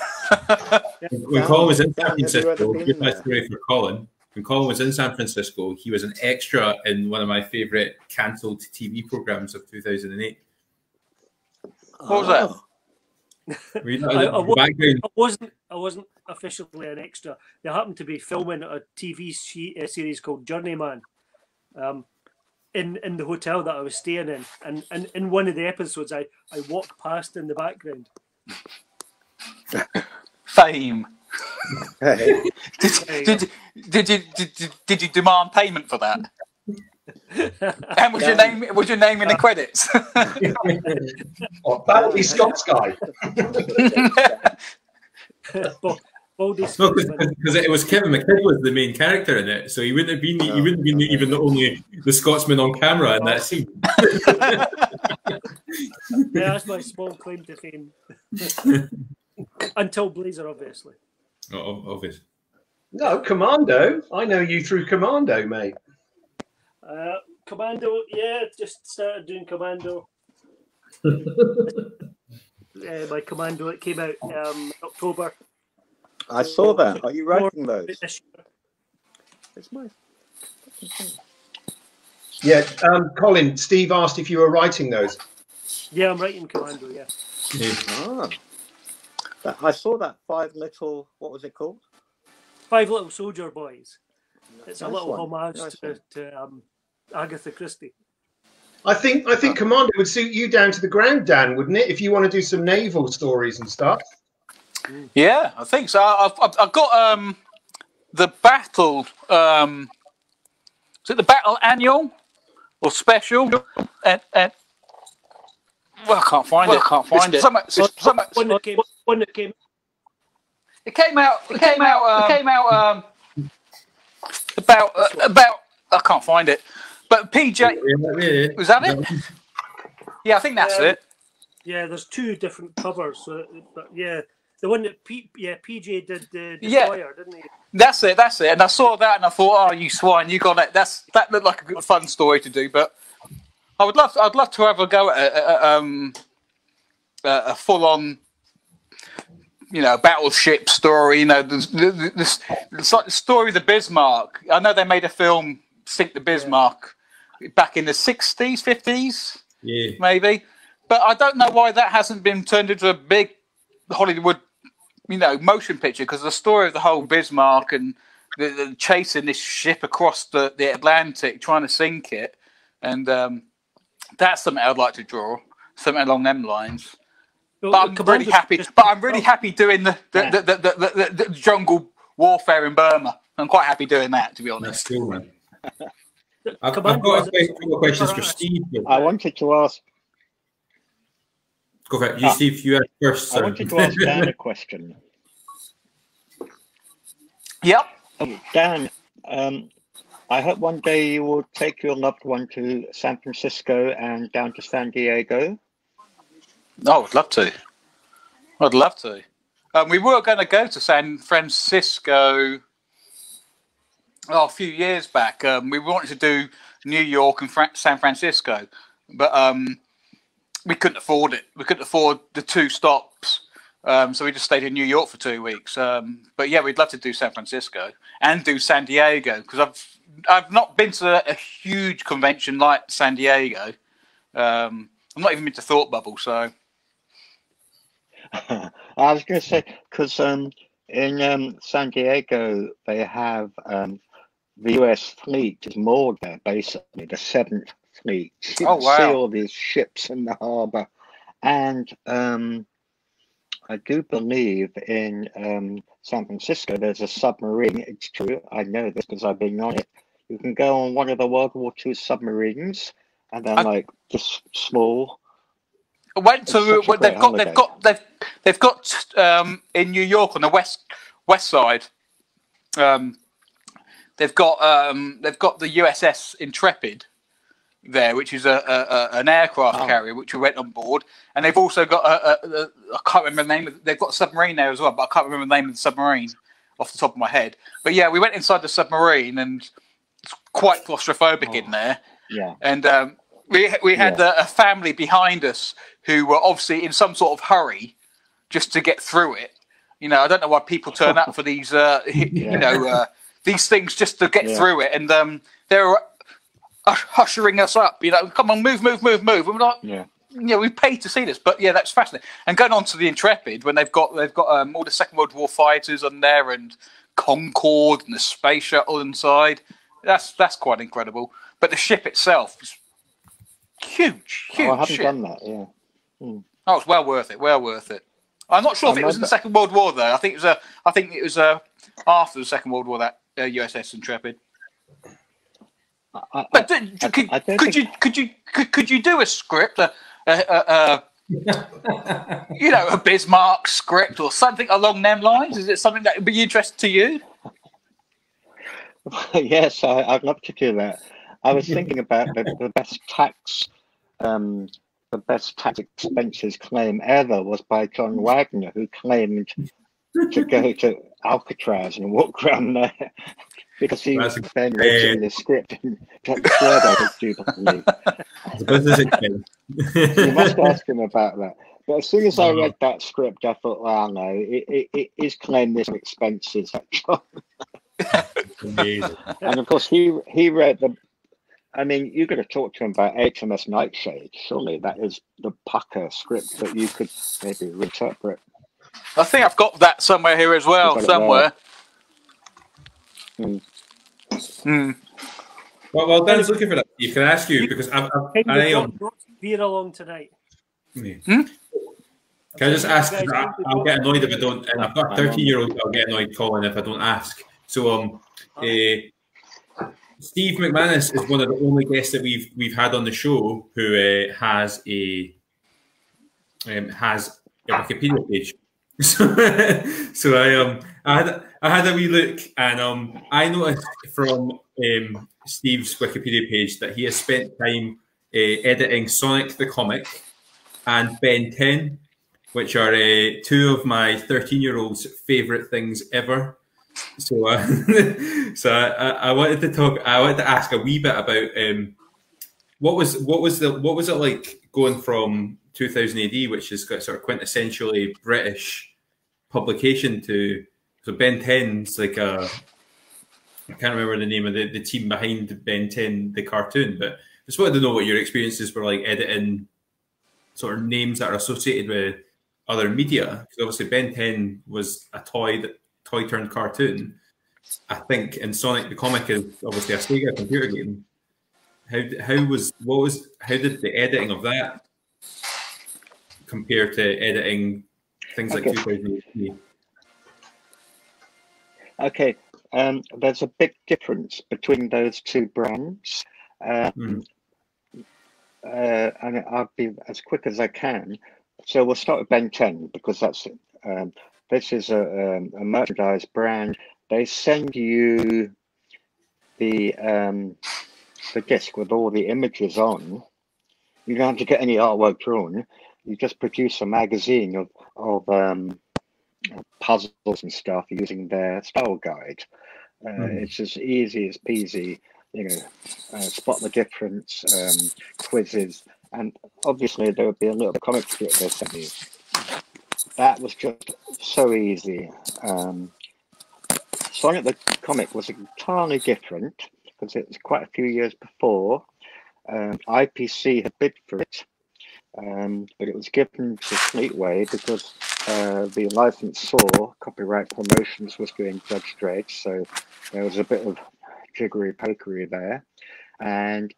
when Colin was in San Dan, have you Francisco, ever been here's my story for Colin. When Colin was in San Francisco, he was an extra in one of my favourite cancelled TV programs of 2008. What was that? Oh, Were you not I- in I the wa- background? I wasn't. I wasn't officially an extra. They happened to be filming a TV uh, series called Journeyman, um, in in the hotel that I was staying in, and, and in one of the episodes, I I walked past in the background. Fame. Hey, Did, did, did, you did, did, did you demand payment for that? And was your name was your name in the credits? Oh, that'll be Scott's guy. Bal- Baldy No, because it was Kevin McKidd was the main character in it, so he wouldn't have been he wouldn't have been even the only the Scotsman on camera in that scene. Yeah, that's my small claim to fame. Until Blazer, obviously. Oh, obvious. No, Commando. I know you through Commando, mate. Uh, Commando, yeah, just started doing Commando. uh, my Commando, it came out um, October I saw that. Are you writing those? It's my Yeah, um, Colin. Steve asked if you were writing those. Yeah, I'm writing Commando, yeah. Yeah. Ah. I saw that five little. What was it called? Five Little Soldier Boys. It's a little one, homage nice to, to um, Agatha Christie. I think I think Commando would suit you down to the ground, Dan, wouldn't it? If you want to do some naval stories and stuff. yeah, I think so. I've, I've, I've got um, the battle. Um, is it the battle annual or special? And, and well, I can't find it. I can't find it. Somewhere, somewhere, One that came, one that came It came out. It came out. Um, it came out. Um, about uh, about. I can't find it. But PJ Yeah, was that it? Yeah, I think that's Um, it. Yeah, there's two different covers. So, but yeah, the one that P, yeah PJ did the Yeah. Destroyer, didn't he? That's it. That's it. And I saw that, and I thought, oh, you swine, you got it. That's that looked like a good, fun story to do. But I would love. I'd love to have a go at a, a, um, a, a full-on, you know, battleship story. You know, the, the, the, it's like the story of the Bismarck. I know they made a film, Sink the Bismarck, back in the sixties, fifties. yeah. maybe. But I don't know why that hasn't been turned into a big Hollywood, you know, motion picture because the story of the whole Bismarck and the, the chasing this ship across the, the Atlantic, trying to sink it, and um, that's something I'd like to draw, something along them lines. But I'm really happy. But I'm really happy doing the the, the, the, the, the, the jungle warfare in Burma. I'm quite happy doing that, to be That's honest. Cool, man. I've, I've got a couple of questions for Steve. I wanted to ask. Go for it. You, Ah. Steve, you ask first. I Sir. wanted to ask Dan a question. Yep. Dan, um, I hope one day you will take your loved one to San Francisco and down to San Diego. Oh, I'd love to. I'd love to. Um, we were going to go to San Francisco oh, a few years back. Um, we wanted to do New York and Fra- San Francisco, but um, we couldn't afford it. We couldn't afford the two stops, um, so we just stayed in New York for two weeks. Um, but yeah, we'd love to do San Francisco and do San Diego because I've I've not been to a, huge convention like San Diego. Um, I'm not even been to Thought Bubble, so I was going to say because um, in um, San Diego they have um, the U.S. fleet is moored there, basically the Seventh Fleet. You Oh, wow. see all these ships in the harbour, and um, I do believe in um, San Francisco there's a submarine. It's true, I know this because I've been on it. You can go on one of the World War II submarines, and then I- like just small. Went to well, they've got they've got they've they've got um, in New York on the west west side. Um, they've got um, they've got the USS Intrepid there, which is a, a, a an aircraft Oh. carrier which we went on board, and they've also got a, a, a I can't remember the name. Of, they've got a submarine there as well, but I can't remember the name of the submarine off the top of my head. But yeah, we went inside the submarine and it's quite claustrophobic in there Yeah. and um, we we had a, a family behind us who were obviously in some sort of hurry just to get through it. You know, I don't know why people turn up for these, uh, you know, uh, these things just to get Yeah. through it, and um, they're ush- ushering us up. You know, come on, move, move, move, move. And we're like, Yeah. yeah, we paid to see this, but yeah, that's fascinating. And going on to the Intrepid, when they've got they've got um, all the Second World War fighters on there, and Concorde and the space shuttle inside. That's that's quite incredible. But the ship itself is huge, huge Oh, I haven't ship. done that. Yeah. Oh, it's well worth it. Well worth it. I'm not sure I if it was in the Second World War though. I think it was a. I think it was uh, after the Second World War that uh, USS Intrepid. I, I, But did, I- could, I could think- you could you could, could you do a script, a, a, a, a you know, a Bismarck script or something along them lines? Is it something that would be interesting to you? yes, I, I'd love to do that. I was thinking about the, the best tax, um, the best tax expenses claim ever was by John Wagner, who claimed to go to Alcatraz and walk around there because he That's was then writing the script in Dutch word, I do believe. It's a business. You must ask him about that. But as soon as I read that script, I thought, well, no, it, it, it is claimed this expenses. Amazing. and of course he he read the i mean you're going to talk to him about hms nightshade surely that is the pucker script that you could maybe reinterpret I think I've got that somewhere here as well, You've got it somewhere. Hmm. Hmm. Well, well, Dan's looking for that. You can ask you because I've, I've, Kind I of brought beer along tonight. Can I just ask? I, I'll get annoyed if I don't. And I've got a 13 year old. I'll get annoyed, Colin, if I don't ask. So, um, uh, Steve MacManus is one of the only guests that we've we've had on the show who uh, has a um, has a Wikipedia page. So, so I um I had I had a wee look and um I noticed from um, Steve's Wikipedia page that he has spent time uh, editing Sonic the comic and Ben 10 which are uh, two of my 13 year old's favorite things ever. So, uh, so I, I wanted to talk. I wanted to ask a wee bit about um, what was what was the what was it like going from 2000 AD, which is sort of quintessentially British publication, to so Ben 10's like a I can't remember the name of the, the team behind Ben 10, the cartoon, but just wanted to know what your experiences were like editing sort of names that are associated with other media. Because obviously Ben 10 was a toy that toy turned cartoon. I think and Sonic the comic is obviously a Sega computer game. How how was what was how did the editing of that compare to editing things like Okay. 2000 AD? okay um there's a big difference between those two brands um, Mhm. uh, and I'll be as quick as I can. So we'll start with Ben 10 because that's um, this is a, um, a merchandise brand. They send you the um, the disc with all the images on. You don't have to get any artwork drawn. You just produce a magazine of of um, puzzles and stuff using their style guide. Uh, Mm. It's as easy as peasy. You know, uh, spot the difference, um, quizzes, and obviously there would be a little comic strip they sent me. That was just so easy. Um, Sonic the comic was entirely different because it was quite a few years before. Um, IPC had bid for it, um, but it was given to Fleetway because uh, the licensor, Copyright Promotions, was doing Judge Dredd, so there was a bit of jiggery pokery there. And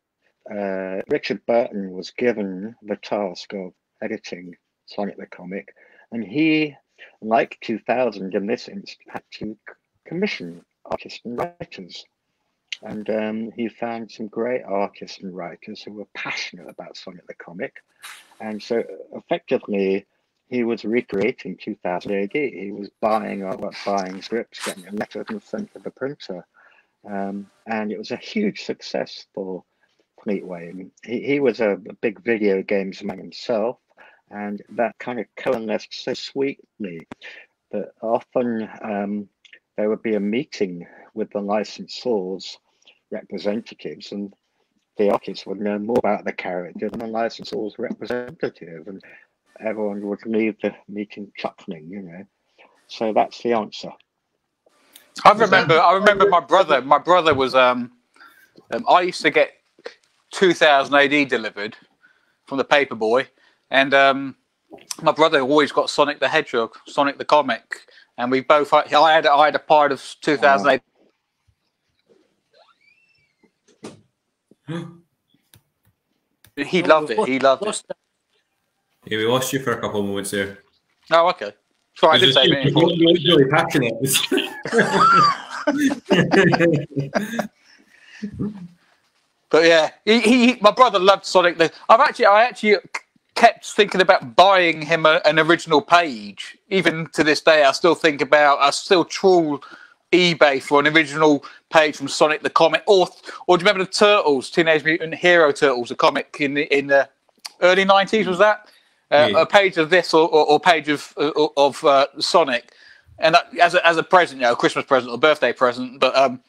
uh, Richard Burton was given the task of editing Sonic the Comic, and he, like 2000 in this instance, had to commission artists and writers. And um, he found some great artists and writers who were passionate about Sonic the Comic. And so effectively, he was recreating 2000 AD. He was buying buying scripts, getting it lettered and sent to the printer. Um, and it was a huge success for Fleetway. He, he was a, a big video games man himself, and that kind of coalesced so sweetly that often um, there would be a meeting with the licensor's representatives, and the artists would know more about the character than the licensor's representative, and everyone would leave the meeting chuckling, you know. So that's the answer. I remember. I remember my brother. My brother was. Um, um, I used to get 2000 AD delivered from the paperboy, and um, my brother always got Sonic the Hedgehog, Sonic the comic, and we both. I had. I had a part of 2000 He loved it. He loved it. It. Yeah, we lost you for a couple of moments there. Oh, okay. Sorry, I did It say was anything just- important. you eh? looked really passionate. But yeah, he, he my brother loved Sonic. The I've actually I actually kept thinking about buying him a, an original page. Even to this day, I still think about. I still trawl eBay for an original page from Sonic the comic, or or do you remember the Turtles, Teenage Mutant Hero Turtles, a comic in the in the early nineties? Was that uh, Yeah. a page of this or, or, or page of uh, of uh, Sonic? And that, as a, as a present, you know, a Christmas present or birthday present, but um,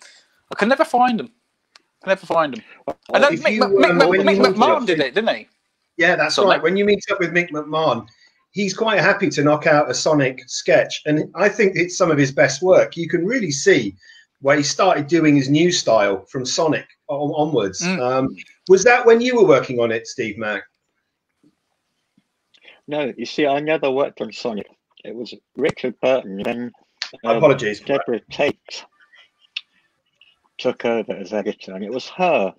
I can never find them. I can never find them. Know if Mick, you, Mick, um, Mick, Mick McMahon did it, didn't he? Yeah, that's right. When you meet up with Mick McMahon, he's quite happy to knock out a Sonic sketch, and I think it's some of his best work. You can really see where he started doing his new style from Sonic on, onwards. Mm. Um, was that when you were working on it, Steve Mack? No, you see, I never worked on Sonic. It was Richard Burton, then um, Apologies. Deborah Tate took over as editor, and it was her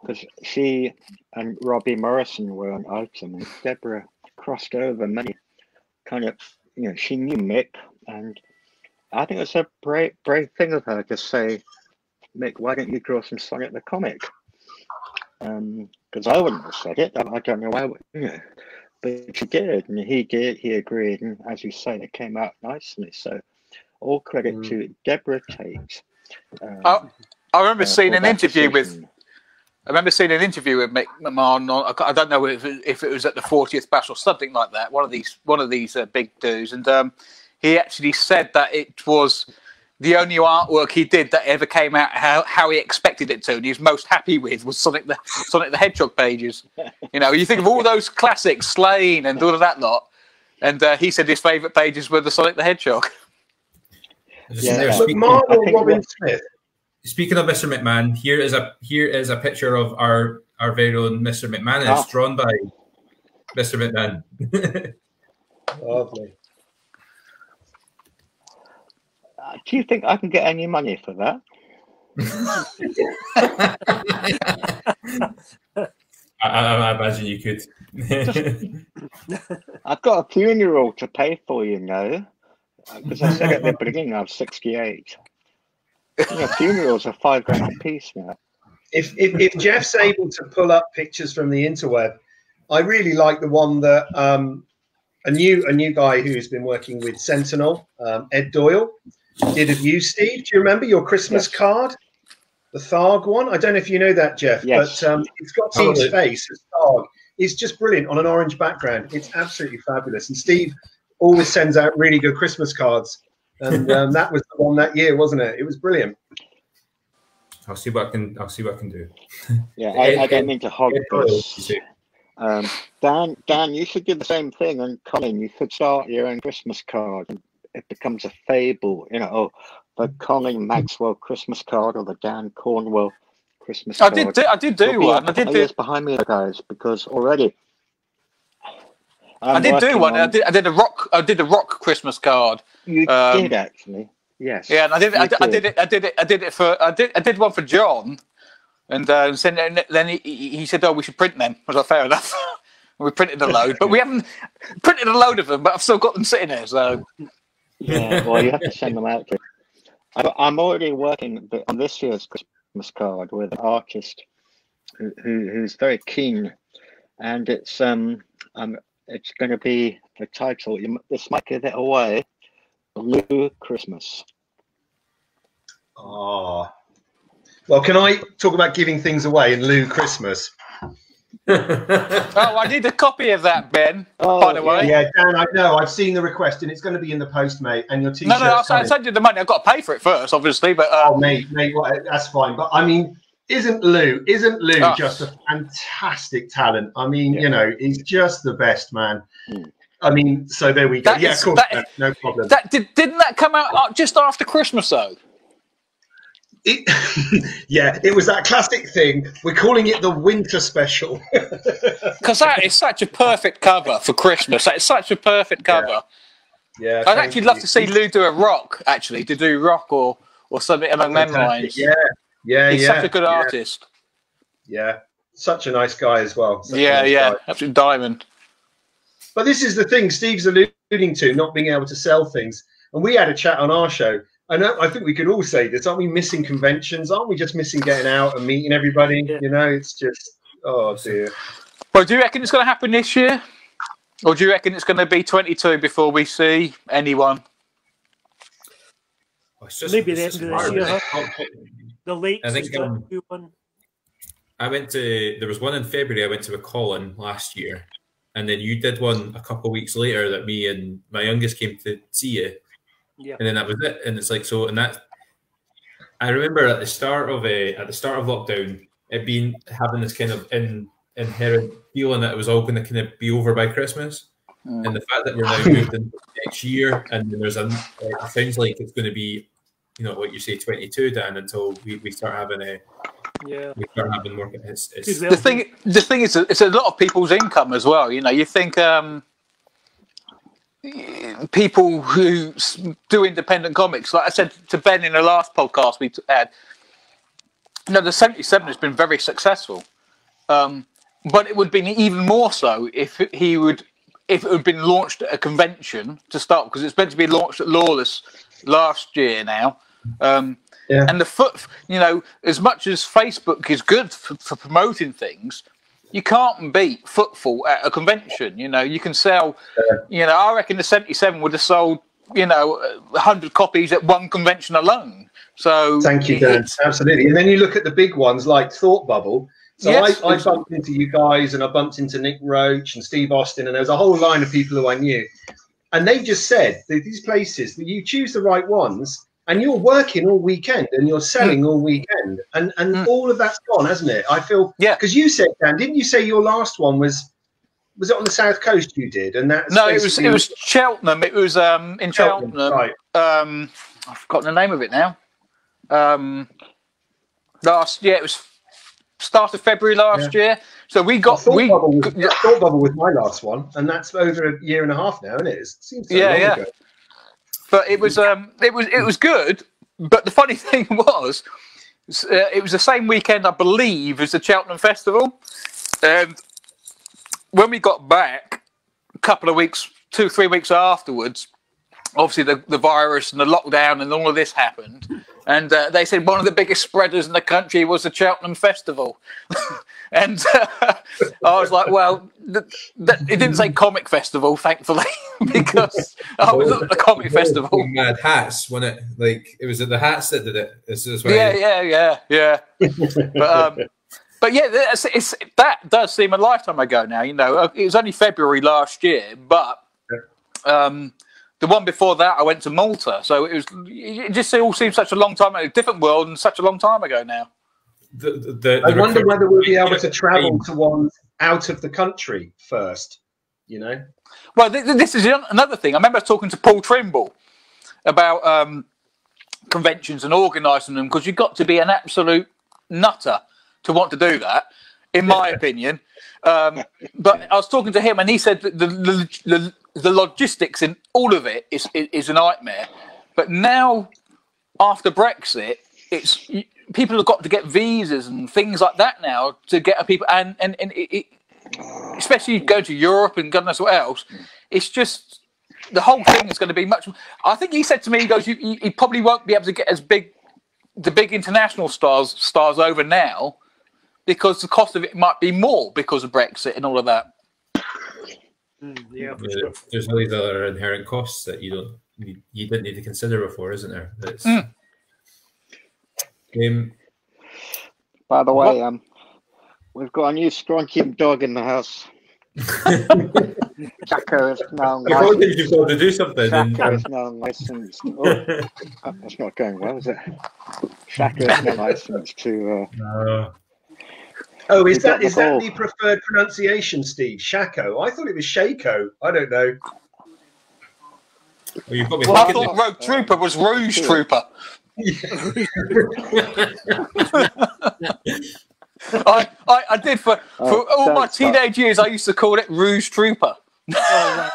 because she and Robbie Morrison were on item, and Deborah crossed over many kind of, you know, she knew Mick, and I think it's a brave, brave thing of her to say, Mick, why don't you draw some Sonic the comic? Um because I wouldn't have said it. I, I don't know why, you know, but she did, and he did. He agreed, and as you say, it came out nicely. So, all credit Mm. to Deborah Tate. um, Oh, I remember uh, seeing an that interview with. Decision. I remember seeing an interview with Mick McMahon. On, I don't know if it, if it was at the 40th bash or something like that. One of these one of these uh, big dudes, and um, he actually said that it was the only artwork he did that ever came out how, how he expected it to, and he was most happy with was Sonic the Sonic the Hedgehog pages. You know, you think of all those classics, Sláine and all of that lot, and uh, he said his favourite pages were the Sonic the Hedgehog. Just Yeah. there, But McMahon or Robin Smith? Speaking of Mr. McMahon, here is a here is a picture of our our very own Mr. McMahon. It's Ah. drawn by Mr. McMahon. Lovely. Uh, do you think I can get any money for that? I, I, I imagine you could. I've got a funeral to pay for, you know, because I said at the beginning I'm 68. You know, funerals are five grand a piece now. If, if if Jeff's able to pull up pictures from the interweb, I really like the one that um, a new a new guy who's been working with Sentinel, um, Ed Doyle, did of you, Steve. Do you remember your Christmas Yes. card? the Tharg one. I don't know if you know that, Jeff, Yes. but um, it's got Oh, Steve's the- face as Tharg. It's just brilliant on an orange background. It's absolutely fabulous. And Steve always sends out really good Christmas cards. And um, that was the one that year, wasn't it? It was brilliant. I'll see what I can. I'll see what I can do. Yeah, I, I don't mean to hog Ed Doyle, you this. Um, Dan, Dan, you should do the same thing, and Colin, you should start your own Christmas card. And it becomes a fable, you know. Oh, the Colin Maxwell Christmas card or the Dan Cornwell Christmas I card. did. Do, I did You'll do be one. I a did couple do. years behind me, guys, because already. I'm I did do working one. I did. I did a Rok. I did a Rok Christmas card. You um, did actually. Yes. Yeah, and I did. I did, I did it. I did it. I did it for. I did. I did one for John, and uh, then he, he said, "Oh, we should print them." I was like, "Fair enough." we printed a load, but we haven't printed a load of them. But I've still got them sitting there. So Yeah, well, you have to send them out. To, I, I'm already working on this year's Christmas card with an artist who, who who's very keen, and it's um um it's going to be the title. You, this might give it away. Blue Christmas. Oh. Well, can I talk about giving things away in lieu Christmas? oh, I need a copy of that, Ben. Oh, by the way, Yeah, Dan, I know. I've seen the request and it's going to be in the post, mate. And your t no, shirt. no, I'll, I'll send you the money. I've got to pay for it first, obviously. But uh, Oh, mate, mate, well, that's fine. But I mean, isn't Lou? Isn't Lou Oh. just a fantastic talent? I mean, Yeah. you know, he's just the best man. Mm. I mean, so there we go. That yeah, is- of course, that- no, no problem. that did, didn't that come out uh, just after Christmas though? It, yeah, it was that classic thing. We're calling it the winter special. Because that is such a perfect cover for Christmas. Is such a perfect cover. yeah, I'd thank actually you. love to see Lou do a Rok, actually, to do Rok or or something along them lines. Yeah, yeah, He's yeah. such a good yeah, artist. Yeah, such a nice guy as well. Such Yeah, nice yeah, guy. absolute diamond. But this is the thing Steve's alluding to, not being able to sell things. And we had a chat on our show. And. I think we could all say this. Aren't we missing conventions? Aren't we just missing getting out and meeting everybody? Yeah. You know, it's just oh dear. Well, do you reckon it's going to happen this year? Or do you reckon it's going to be 22 before we see anyone? Just- Maybe the end of this year, huh? The late I think, um, one. I went to there was one in February. I went to with Colin last year, and then you did one a couple of weeks later that me and my youngest came to see you, Yeah. and then that was it. And it's like so, and that I remember at the start of a at the start of lockdown, it being having this kind of in, inherent feeling that it was all going to kind of be over by Christmas, Mm. and the fact that we're now moved into next year, and there's a it sounds like it's going to be, you know, what you say, twenty two, Dan, until we, we start having a Yeah. we start having more. It's, it's, Good The thing, the thing is, it's a lot of people's income as well. You know, you think um, people who do independent comics, like I said to Ben in the last podcast we had, you know, the 77 has been very successful. Um, but it would have been even more so if he would, if it had been launched at a convention to start, because it's meant to be launched at Lawless last year now. Um, Yeah. And the foot, you know, as much as Facebook is good for, for promoting things, you can't beat footfall at a convention. You know, you can sell, you know, I reckon the 77 would have sold, you know, 100 copies at one convention alone. So Thank you, Dan. Absolutely. And then you look at the big ones like Thought Bubble. So Yes, I, I bumped into you guys and I bumped into Nick Roche and Steve Austin, and there was a whole line of people who I knew. And they just said that these places that you choose the right ones and you're working all weekend and you're selling all weekend. And and Mm. all of that's gone, hasn't it? I feel Yeah. because you said, Dan, didn't you say your last one was was it on the south coast you did? And that's no, it was it was Cheltenham. It was um, in Cheltenham, Cheltenham. right. Um, I've forgotten the name of it now. Um, last yeah, it was start of February last year. So we got we Bubble was, Thought Bubble was my last one, and that's over a year and a half now, isn't it? It seems so Yeah, long yeah. ago. But it was um it was it was good. But the funny thing was uh, it was the same weekend i believe as the cheltenham festival. And when we got back a couple of weeks two three weeks afterwards obviously the, the virus and the lockdown and all of this happened and uh, they said one of the biggest spreaders in the country was the Cheltenham Festival, and uh, I was like, well, th- th- it didn't say comic festival, thankfully, because I was at the comic festival. Mad hats when it like it was at the hats that did it. This is Yeah, yeah, yeah, yeah. but um, but yeah, it's, it's, that does seem a lifetime ago now. You know, Uh, it was only February last year, but um, the one before that, I went to Malta. So it was. It just all seems such a long time, a different world, and such a long time ago now. The, the, the, I wonder recruit- whether we'll be able to travel to one out of the country first. You know, Well, th- th- this is another thing. I remember talking to Paul Trimble about um, conventions and organising them because you've got to be an absolute nutter to want to do that, in my opinion. Um, but I was talking to him, and he said that the, the, the, the logistics in all of it is, is a nightmare. But now, after Brexit, it's people have got to get visas and things like that now to get people, and and, and it, it, especially going to Europe and God knows what else. It's just the whole thing is going to be much. I think he said to me, he goes, you, you probably won't be able to get as big the big international stars stars over now because the cost of it might be more because of Brexit and all of that. Mm, yeah, for sure. there's all these other inherent costs that you don't you, you didn't need to consider before, isn't there? That's, Mm. um, By the way, um, we've got a new strontium dog in the house. Jacko is now I probably think licensed. you've got to do something. And, Shaka is now licensed. Oh, that's not going well, is it? Shaka is now licensed to. Uh, uh, oh, is You that the that the preferred pronunciation, Steve? Shako? I thought it was Shako. I don't know. well, you've got me Well, I thought Rogue Trooper was Rouge Trooper. I, I, I did for, for Oh, all my don't teenage years. I used to call it Rouge Trooper. Oh,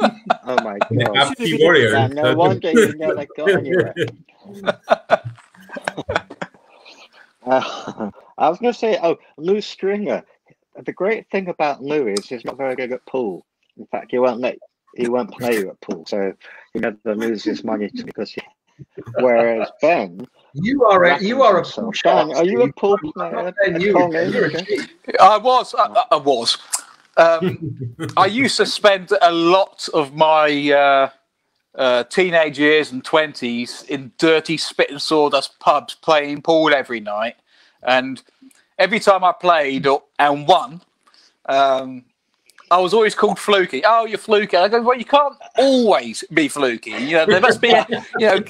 right. oh my god! Happy Warrior. Yeah, no wonder you never got anywhere. Uh, I was going to say, oh, Lou Stringer. The great thing about Lou is he's not very good at pool. In fact, he won't let he won't play you at pool, so he never loses money to because he. Whereas Ben, You are a you are a So, pool Ben, are you a pool player? not saying you, Colin, Ben, you're a okay. cheat. I was. I, I- I was. Um, I used to spend a lot of my uh, uh, teenage years and twenties in dirty spit and sawdust pubs playing pool every night, and every time I played and won, um, I was always called fluky. Oh, you're fluky. I go, well, you can't always be fluky. You know, there must be, a, you know,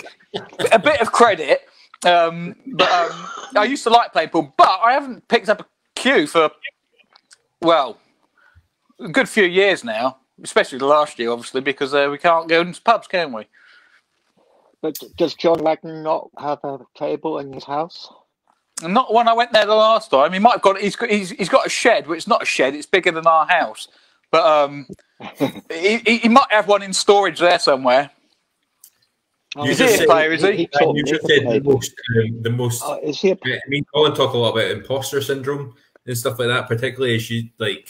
a bit of credit. Um, but um, I used to like playing pool, but I haven't picked up a cue for well, a good few years now, especially the last year, obviously, because uh, we can't go into pubs, can we? but does John Wagner not have a table in his house? And not when I went there the last time. He might have got he's got he's, he's got a shed, but it's not a shed; it's bigger than our house. But um, he, he he might have one in storage there somewhere. You Is just he a said- player? Is he? He taught you me just to said play the most, um, the most Oh, is he a I mean, Colin talked a lot about imposter syndrome and stuff like that, particularly as you like.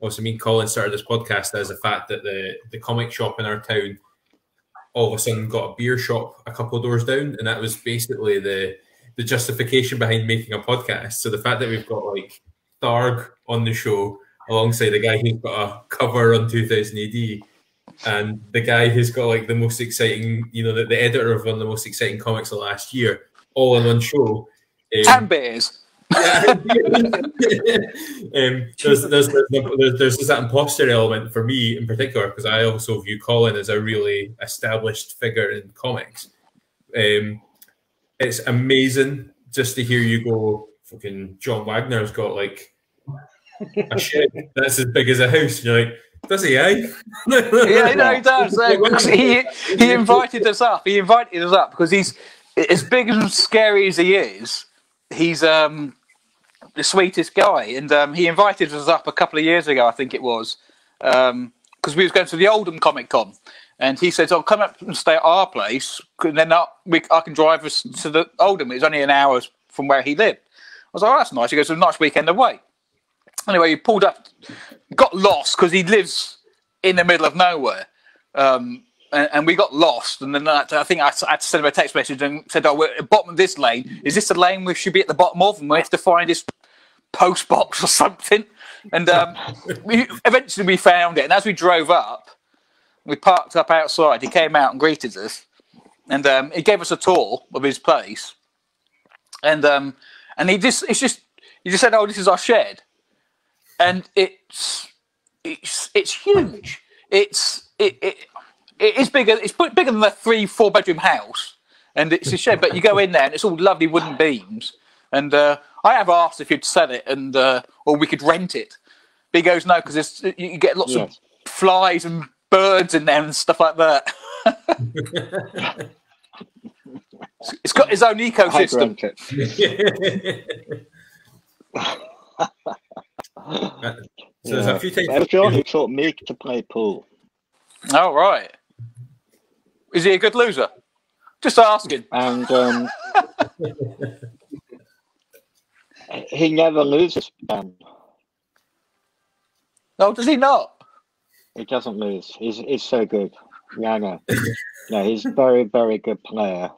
Also, I mean, Colin started this podcast as a fact that the the comic shop in our town all of a sudden got a beer shop a couple of doors down, and that was basically the the justification behind making a podcast. So the fact that we've got like Tharg on the show alongside a guy who's got a cover on 2000 AD. And the guy who's got like the most exciting, you know, the, the editor of one of the most exciting comics of last year, all in one show. Um, yeah. um, there's, there's, there's, there's, there's just that imposter element for me in particular because I also view Colin as a really established figure in comics. Um, it's amazing just to hear you go. Fucking John Wagner's got like a shed that's as big as a house. You're like, does he? Eh? yeah, no, he does. Uh, he he invited us up. He invited us up because he's as big and scary as he is. He's um the sweetest guy, and um, he invited us up a couple of years ago, I think it was, because we was going to the Oldham Comic Con, and he says, "I'll come up and stay at our place, and then I, we, I can drive us to the Oldham. It's only an hour from where he lived." I was like, "Oh, that's nice." He goes, "It's a nice weekend away." Anyway, he pulled up, got lost because he lives in the middle of nowhere. Um, and, and we got lost. And then I, I think I, I had to send him a text message and said, "Oh, we're at the bottom of this lane. Is this the lane we should be at the bottom of? And we have to find this post box or something." And um, we, eventually we found it. And as we drove up, we parked up outside. He came out and greeted us, and um, he gave us a tour of his place. And um, and he just it's just he just said, "Oh, this is our shed," and it's it's it's huge. It's it, it it is bigger. It's bigger than a three four bedroom house, and it's a shed. but you go in there and it's all lovely wooden beams. And uh, I have asked if you'd sell it and uh, or we could rent it. But he goes no because you get lots of flies and birds in there and stuff like that. it's got its own ecosystem. rent it. so there's a few It was times. John who taught me to play pool. Oh right. Is he a good loser? Just asking. and um, he never loses. Um, No, does he not? He doesn't lose. He's he's so good. Yeah, no, no, he's very very good player.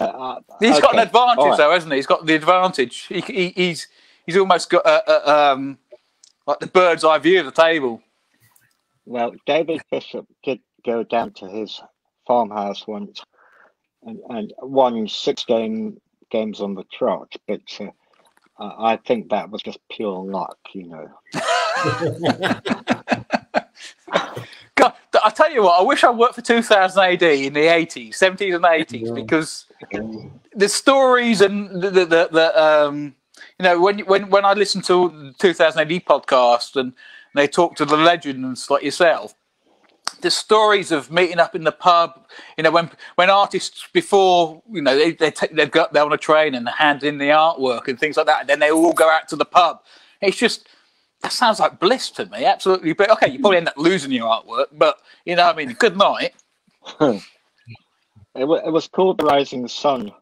Uh, uh, He's got an advantage all right. though, hasn't he? He's got the advantage. He, he, he's he's almost got uh, uh, um, like the bird's eye view of the table. Well, David Bishop did go down to his farmhouse once and, and won six game games on the trot, but uh, I I think that was just pure luck, you know. I tell you what, I wish I worked for 2000 AD in the 80s, 70s and 80s because the stories and the the, the, the um, you know when when when I listen to the 2000 AD podcast and they talk to the legends like yourself, the stories of meeting up in the pub, you know when when artists before you know they they take, they've got there on a train and hand in the artwork and things like that, and then they all go out to the pub. It's just that sounds like bliss to me, absolutely. But okay, you probably end up losing your artwork, but you know, what I mean, good night. It, it was called the Rising Sun,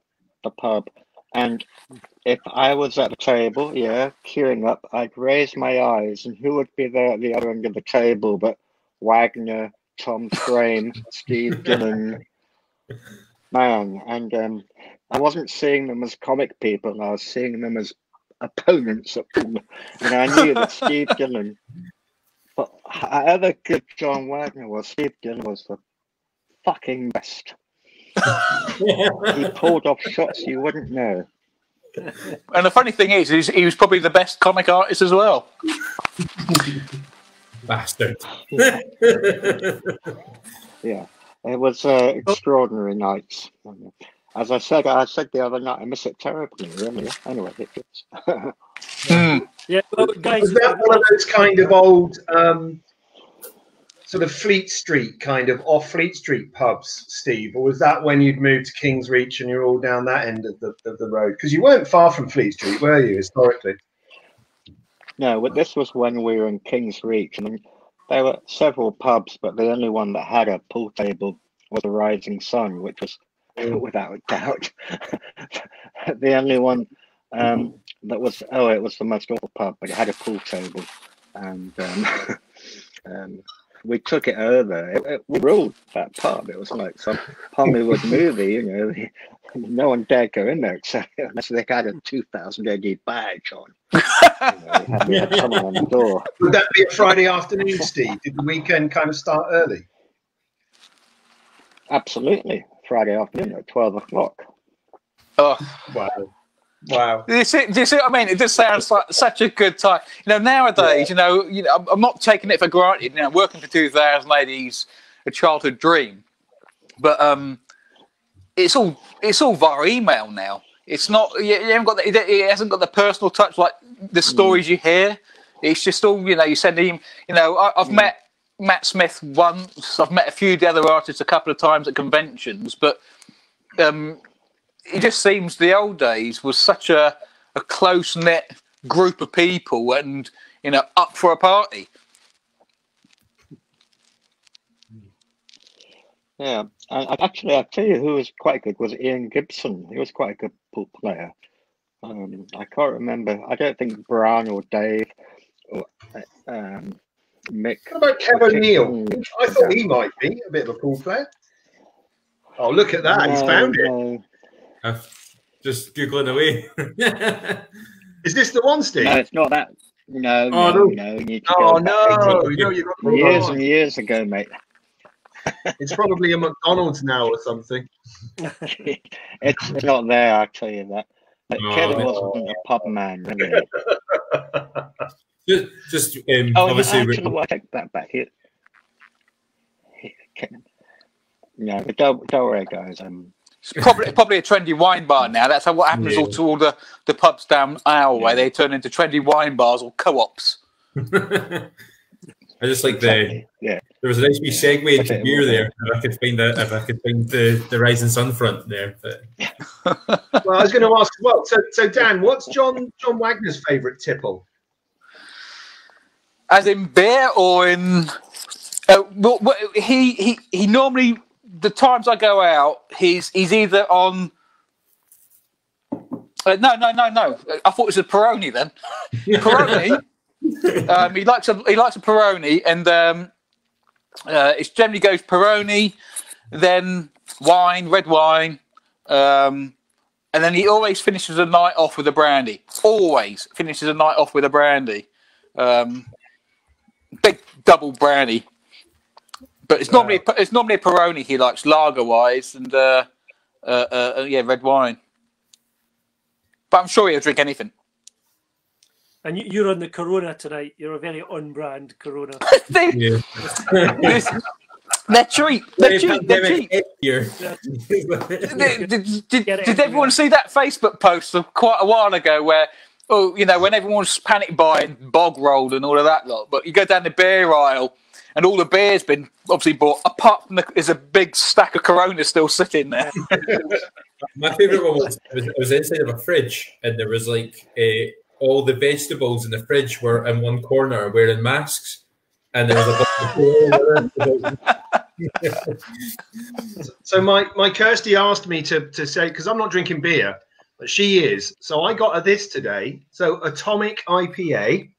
the pub. And if I was at the table, yeah, queuing up, I'd raise my eyes, and who would be there at the other end of the table but Wagner, Tom Frame, Steve Dillon, man. And um, I wasn't seeing them as comic people, I was seeing them as opponents. Of them. And I knew that Steve Dillon, but however good John Wagner was, Steve Dillon was the fucking best. He pulled off shots you wouldn't know. And the funny thing is, is he was probably the best comic artist as well. Bastard. Yeah, it was uh, extraordinary nights. As I said, I said the other night, I miss it terribly. Really. Mm. Anyway, it is. Mm. Yeah, well, guys, Was that one of uh, those kind of old, um, sort of Fleet Street kind of off Fleet Street pubs, Steve, or was that when you'd moved to Kings Reach and you're all down that end of the, of the road? Because you weren't far from Fleet Street, were you, historically? No, but this was when we were in King's Reach. I mean, there were several pubs, but the only one that had a pool table was the Rising Sun, which was without a doubt the only one um, that was. Oh, it was the most awful pub, but it had a pool table, and um, um, we took it over. It, it, we ruled that pub. It was like some Hollywood movie, you know. No one dared go in there except unless they had a 2000 AD badge on. You know, had, had on the door. Would that be a Friday afternoon, Steve? Did the weekend kind of start early? Absolutely. Friday afternoon at 12 o'clock. Oh, Wow. Wow. do you, see, do you see what I mean? It just sounds like such a good time. You know, nowadays, you know, you know, I'm, I'm not taking it for granted. You know, working for 2000 AD, a childhood dream, but um, it's all it's all via email now. It's not you, you haven't got the, it, it hasn't got the personal touch like the stories you hear. It's just all you know. You send him. You know, I, I've met Matt Smith once. I've met a few of the other artists a couple of times at conventions, but um, it just seems the old days was such a, a close knit group of people and you know up for a party. Yeah. I, I, actually, I'll tell you who was quite good was Ian Gibson. He was quite a good pool player. Um, I can't remember. I don't think Brian or Dave or, um, Mick. What about Kevin O'Neill? I thought he might be a bit of a pool player. Oh, look at that. He's No, found it. I've uh, just googling away. Is this the one, Steve? No, it's not that. No, Oh, no, no. no. You Oh, go no. You know, you got years wrong and years ago, mate. It's probably a McDonald's now or something. it's not there, I'll tell you that. But Oh, Kevin wasn't a pub man, really. Just, just um, Oh, obviously, no, we- actually, well, I take that back. It, it, no, but don't, don't worry, guys. Um, It's probably probably a trendy wine bar now. That's how what happens Yeah. all to all the, the pubs down our way. They turn into trendy wine bars or co-ops. I just like the. Yeah. there was a nice wee segue into Okay, beer there. If I could find that, if I could find the the rising sun front there, but Well, I was going to ask well. So, so Dan, what's John John Wagner's favourite tipple? As in beer or in uh, well, well, he he he normally the times I go out he's he's either on uh, no no no no. I thought it was a Peroni then. Peroni? Um, he likes a he likes a Peroni and um, uh, it generally goes Peroni then wine red wine um, and then he always finishes a night off with a brandy. Always finishes a night off with a brandy. Um, big double brownie. But it's normally it's normally a Peroni he likes lager wise and uh, uh, uh, uh, yeah red wine. But I'm sure he'll drink anything. And you- you're on the Corona tonight. You're a very on-brand Corona. they, yeah. this- they're cheap. They're cheap. They're cheap. Here. Did, did, did, did everyone see that Facebook post of quite a while ago where, oh, you know, when everyone's was panic buying bog rolled and all of that lot, but you go down the beer aisle and all the beer's been obviously bought, apart from the, there's a big stack of Corona still sitting there. My favourite one was it, was it was inside of a fridge, and there was like uh, all the vegetables in the fridge were in one corner wearing masks, and there was a bunch of So my my Kirsty asked me to to say because I'm not drinking beer, but she is. So I got her this today. So Atomic IPA.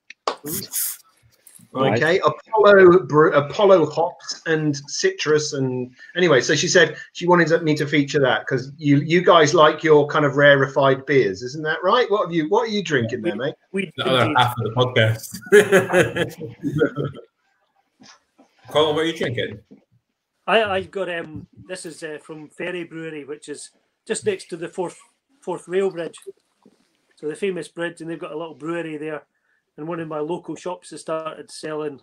Right. Okay, Apollo brew, Apollo hops and citrus and anyway. So she said she wanted me to feature that because you you guys like your kind of rarefied beers, isn't that right? What have you What are you drinking there, mate? We the other indeed. half of the podcast. Colin, what are you drinking? I, I've got um. This is uh, from Ferry Brewery, which is just next to the Forth Forth Rail Bridge. So the famous bridge, and they've got a little brewery there. And one of my local shops has started selling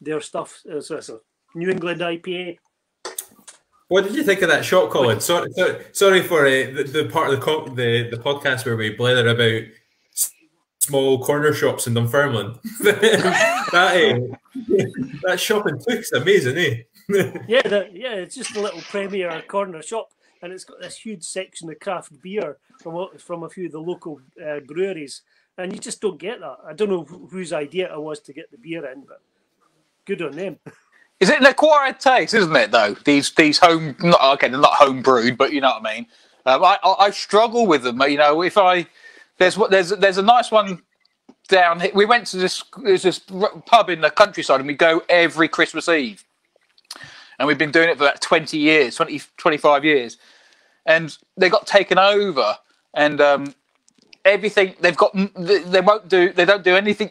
their stuff. Uh, So it's a New England IPA. What did you think of that shot, Colin? Sorry, sorry, sorry for uh, the, the part of the, co- the the podcast where we blather about small corner shops in Dunfermline. that uh, that shop in Tooks, amazing, eh? Yeah, the, yeah, it's just a little premier corner shop, and it's got this huge section of craft beer from from a few of the local uh, breweries, and you just don't get that. I don't know wh- whose idea it was to get the beer in, but good on them. Is it an acquired taste, isn't it? Though these these home, not, okay, they're not home brewed, but you know what I mean. Um, I, I I struggle with them. You know, if I there's what there's there's a nice one down here. We went to this there's this pub in the countryside, and we go every Christmas Eve, and we've been doing it for about twenty years, 20, 25 years, and they got taken over, and um, everything they've got they, they won't do they don't do anything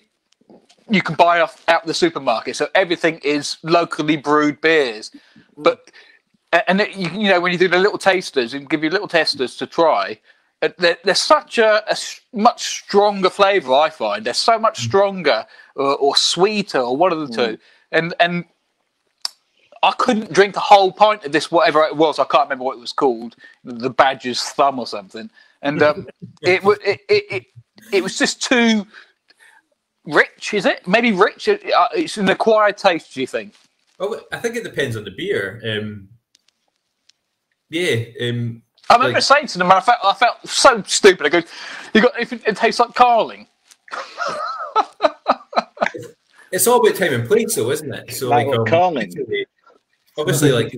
you can buy off out the supermarket. So everything is locally brewed beers. But and it, you, you know when you do the little tasters and give you little testers to try, uh, they're, they're such a much stronger flavour. I find they're so much stronger or, or sweeter or one of the two. And and I couldn't drink a whole pint of this, whatever it was. I can't remember what it was called, the Badger's Thumb or something. And um, it, it, it it it was just too rich. Is it maybe rich? Uh, It's an acquired taste. Do you think? Well, I think it depends on the beer. Um, yeah, um, I remember Like- saying to them, and I felt I felt so stupid. I go, "You got it, it tastes like Carling." it's all about time and place, though, isn't it? So, Like like, um, Colin- obviously- obviously, like,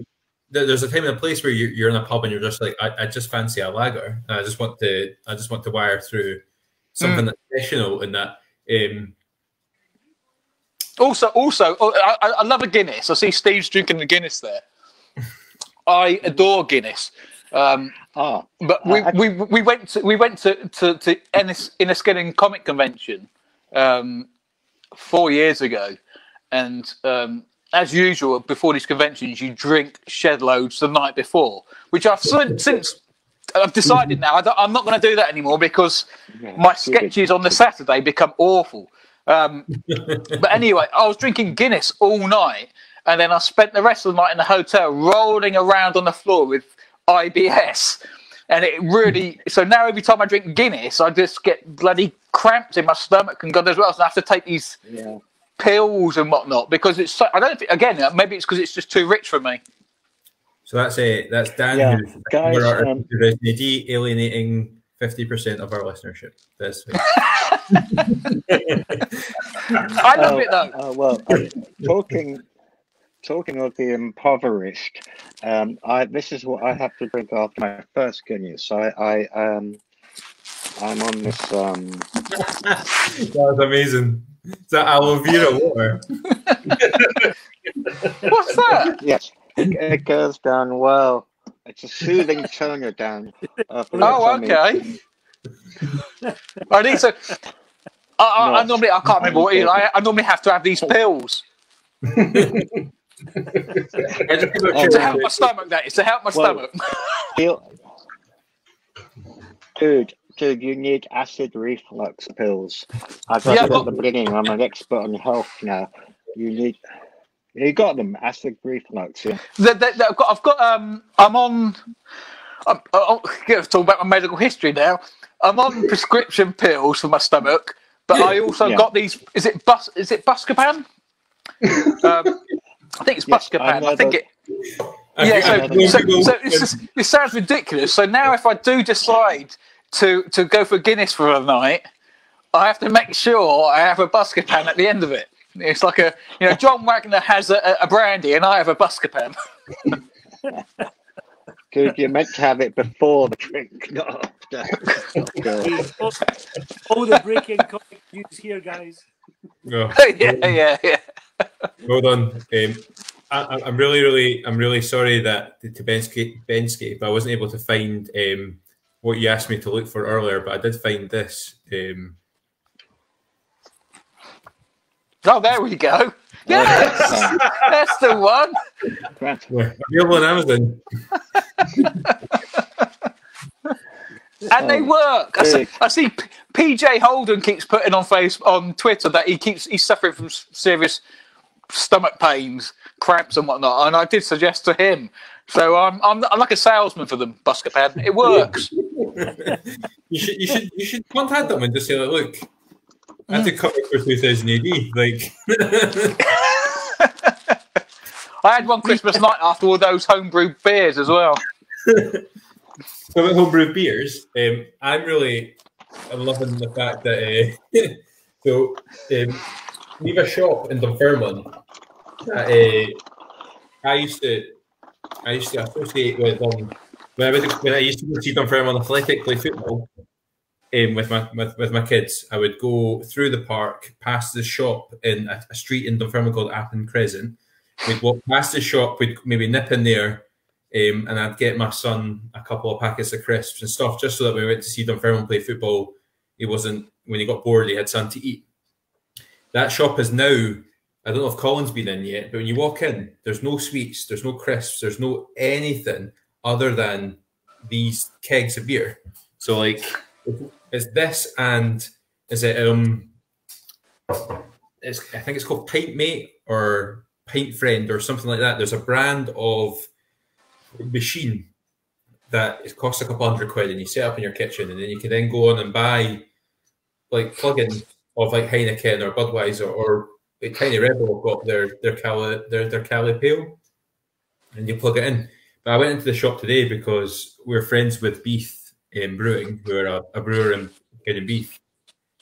there's a time and a place where you're, you're in a pub and you're just like, I, I just fancy a lager. And I just want to, I just want to wire through something that's additional in that. Um, Also, also, oh, I, I love a Guinness. I see Steve's drinking the Guinness there. I adore Guinness. Um, Ah, but we, I- we, we went to we went to to, to Ennis, Enniskillen Comic Convention um, four years ago, and um, as usual before these conventions, you drink shed loads the night before, which I've since, I've decided now I don't, I'm not going to do that anymore because my sketches on the Saturday become awful. Um, but anyway, I was drinking Guinness all night, and then I spent the rest of the night in the hotel rolling around on the floor with IBS. And it really so now every time I drink Guinness, I just get bloody cramps in my stomach and God knows what else. And I have to take these Yeah. Pills and whatnot because it's so, I don't think again maybe it's because it's just too rich for me. So that's it. That's Dan, Yeah, who's guys, our um, AD, alienating fifty percent of our listenership. That's I love Oh, it though. uh, well, uh, talking talking of the impoverished, um, I this is what I have to drink after my first Guinness. I, I um, I'm on this um, that was amazing. Is that aloe vera war. What's that? yes, it, it goes down well. It's a soothing toner down. Uh, oh, okay. I need to. I, I, I normally I can't remember what it is. I, I normally have to have these pills I just came up to help my stomach. That is to help my Well- stomach. Dude, dude, you need acid reflux pills. I've Yeah, said at got- the beginning, I'm an expert on health now. You need. You got them, acid reflux. Yeah. The- the- the- I've got. I've got. Um. I'm on. I'm, I'm, I'm talk about my medical history now. I'm on prescription pills for my stomach, but I also Yeah. got these. Is it bus? Is it Buscopan? um, I think it's Yes, I Buscopan. know I think it. I yeah, so, so, so it's just, it sounds ridiculous. So now, if I do decide to to go for Guinness for a night, I have to make sure I have a Buscopan at the end of it. It's like a you know John Wagner has a, a brandy and I have a Buscopan. Dude, you're meant to have it before the drink, not after. All, all the breaking comic news here, guys. Oh, yeah, yeah, yeah. well done. Um, I, I- I'm really, really, I'm really sorry that to Benscape, Benscape, I wasn't able to find um, what you asked me to look for earlier, but I did find this. Um, Oh, there we go. Yes, that's the one. Available on Amazon. And they Oh, work. I see. I see PJ Holden keeps putting on face on Twitter that he keeps he's suffering from serious stomach pains, cramps, and whatnot. And I did suggest to him. So I'm I'm, I'm like a salesman for them, Buscopan. It works. You should, you should, you should contact them and just say, like, look, I had to cover for 2000 AD. Like, I had one Christmas night after all those homebrewed beers as well. So about homebrew beers, um, I'm really I'm loving the fact that uh, so um, we have a shop in Dunfermline. That, uh, I used to I used to associate with um, when I, when I used to go see Dunfermline Athletic play football um, with my with, with my kids. I would go through the park, past the shop in a, a street in Dunfermline called Appin Crescent. We'd walk past the shop, we'd maybe nip in there um, and I'd get my son a couple of packets of crisps and stuff just so that when we went to see Dunfermline play football, he wasn't when he got bored, he had something to eat. That shop is now. I don't know if Colin's been in yet, but when you walk in, there's no sweets, there's no crisps, there's no anything other than these kegs of beer. So like, it's this and is it um, it's I think it's called Pint Mate or Pint Friend or something like that. There's a brand of machine that it costs a couple hundred quid and you set up in your kitchen and then you can then go on and buy like plugins of like Heineken or Budweiser or like Tiny Rebel got their their Cali their their Cali Pale and you plug it in. I went into the shop today because we're friends with Beef um, Brewing, who are a, a brewer in, Beef.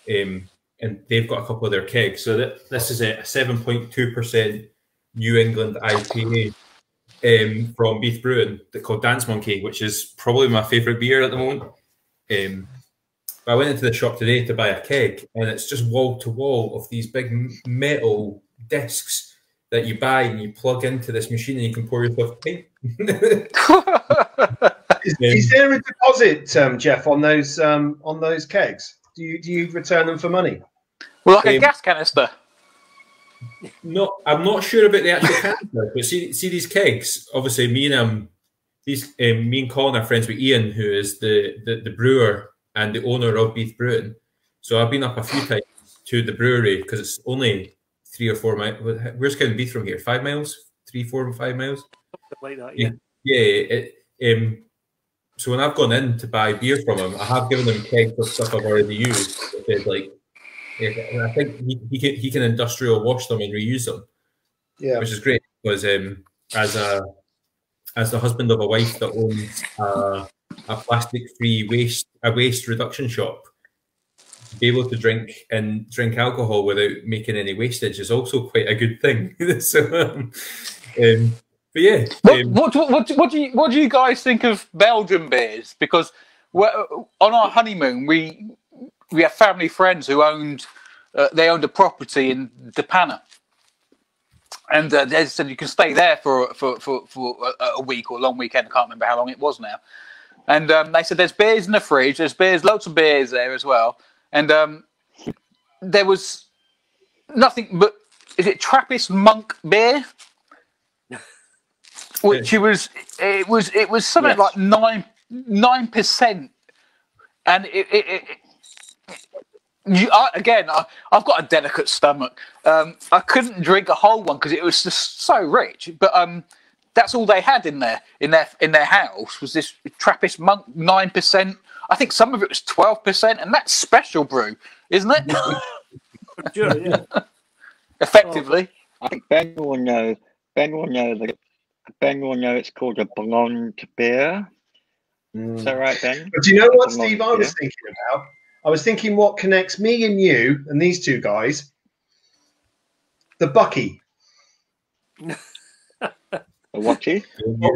Um, and they've got a couple of their kegs. So that, this is a 7.2% New England IPA um, from Beef Brewing that called Dance Monkey, which is probably my favourite beer at the moment. Um, I went into the shop today to buy a keg, and it's just wall to wall of these big metal discs that you buy and you plug into this machine and you can pour yourself a pint. Is, is there a deposit, um, Jeff, on those um, on those kegs? Do you do you return them for money? well, like a Um, gas canister. No, I'm not sure about the actual canister, but see, see these kegs. Obviously, me and um, these um, me and Colin are friends with Ian, who is the, the the brewer and the owner of Beef Brewing. So I've been up a few times to the brewery because it's only three or four miles. Where's Kevin Beef from here? Five miles? Three, four, five miles? like that. Yeah. Yeah. It, um, so when I've gone in to buy beer from him, I have given him kegs of stuff I've already used. It's like, and I think he, he can he can industrial wash them and reuse them Yeah. which is great because um, as a as the husband of a wife that owns a, a plastic free waste a waste reduction shop, to be able to drink and drink alcohol without making any wastage is also quite a good thing. so, um, um, but yeah, What, um, what, what, what, do you what do you guys think of Belgian beers? Because on our honeymoon, we we have family friends who owned uh, they owned a property in De Panne, and uh, they said you can stay there for for for, for a, a week or a long weekend. I can't remember how long it was now. And um, they said there's beers in the fridge. There's beers, lots of beers there as well. And um, there was nothing but is it Trappist Monk beer? which it was it was it was something Yes. like nine nine percent, and it, it, it, you, I, again I, I've got a delicate stomach. Um, I couldn't drink a whole one because it was just so rich. But um, that's all they had in there in their in their house was this Trappist Monk nine percent. I think some of it was twelve percent, and that's special brew, isn't it? Sure, yeah. Effectively. I think Ben will know. Ben will know that. Ben will know it's called a blonde beer. Is that right, Ben? But do you know what, Come on, Steve? I was thinking about. I was thinking what connects me and you and these two guys. The Bucky. The watchy?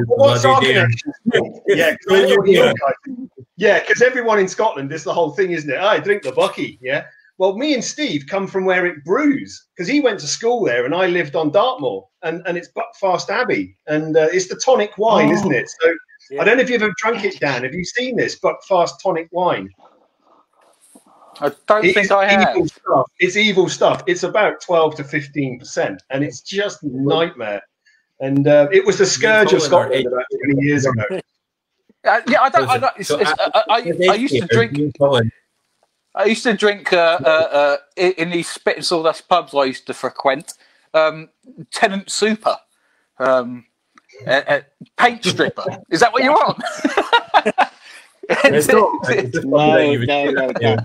What's our bloody dear. connection? Yeah, 'cause I know what you guys- yeah, because everyone in Scotland is the whole thing, isn't it? I drink the Bucky. Yeah. Well, me and Steve come from where it brews because he went to school there and I lived on Dartmoor and, and it's Buckfast Abbey and uh, it's the tonic wine, Oh. isn't it? So Yeah. I don't know if you've ever drunk it, Dan. Have you seen this Buckfast tonic wine? I don't It think I have. evil stuff. It's evil stuff. It's about twelve to fifteen percent, and it's just nightmare. And uh, it was the scourge of Scotland about twenty years ago. Uh, yeah, I don't. I, don't it's, it's, I, I, I used to drink. I used to drink uh, uh, uh, in in these spit and sawdust pubs I used to frequent. Um, Tennent Super, um, uh, uh, paint stripper. Is that what you want? It's not- it's just No, no, no, Yeah.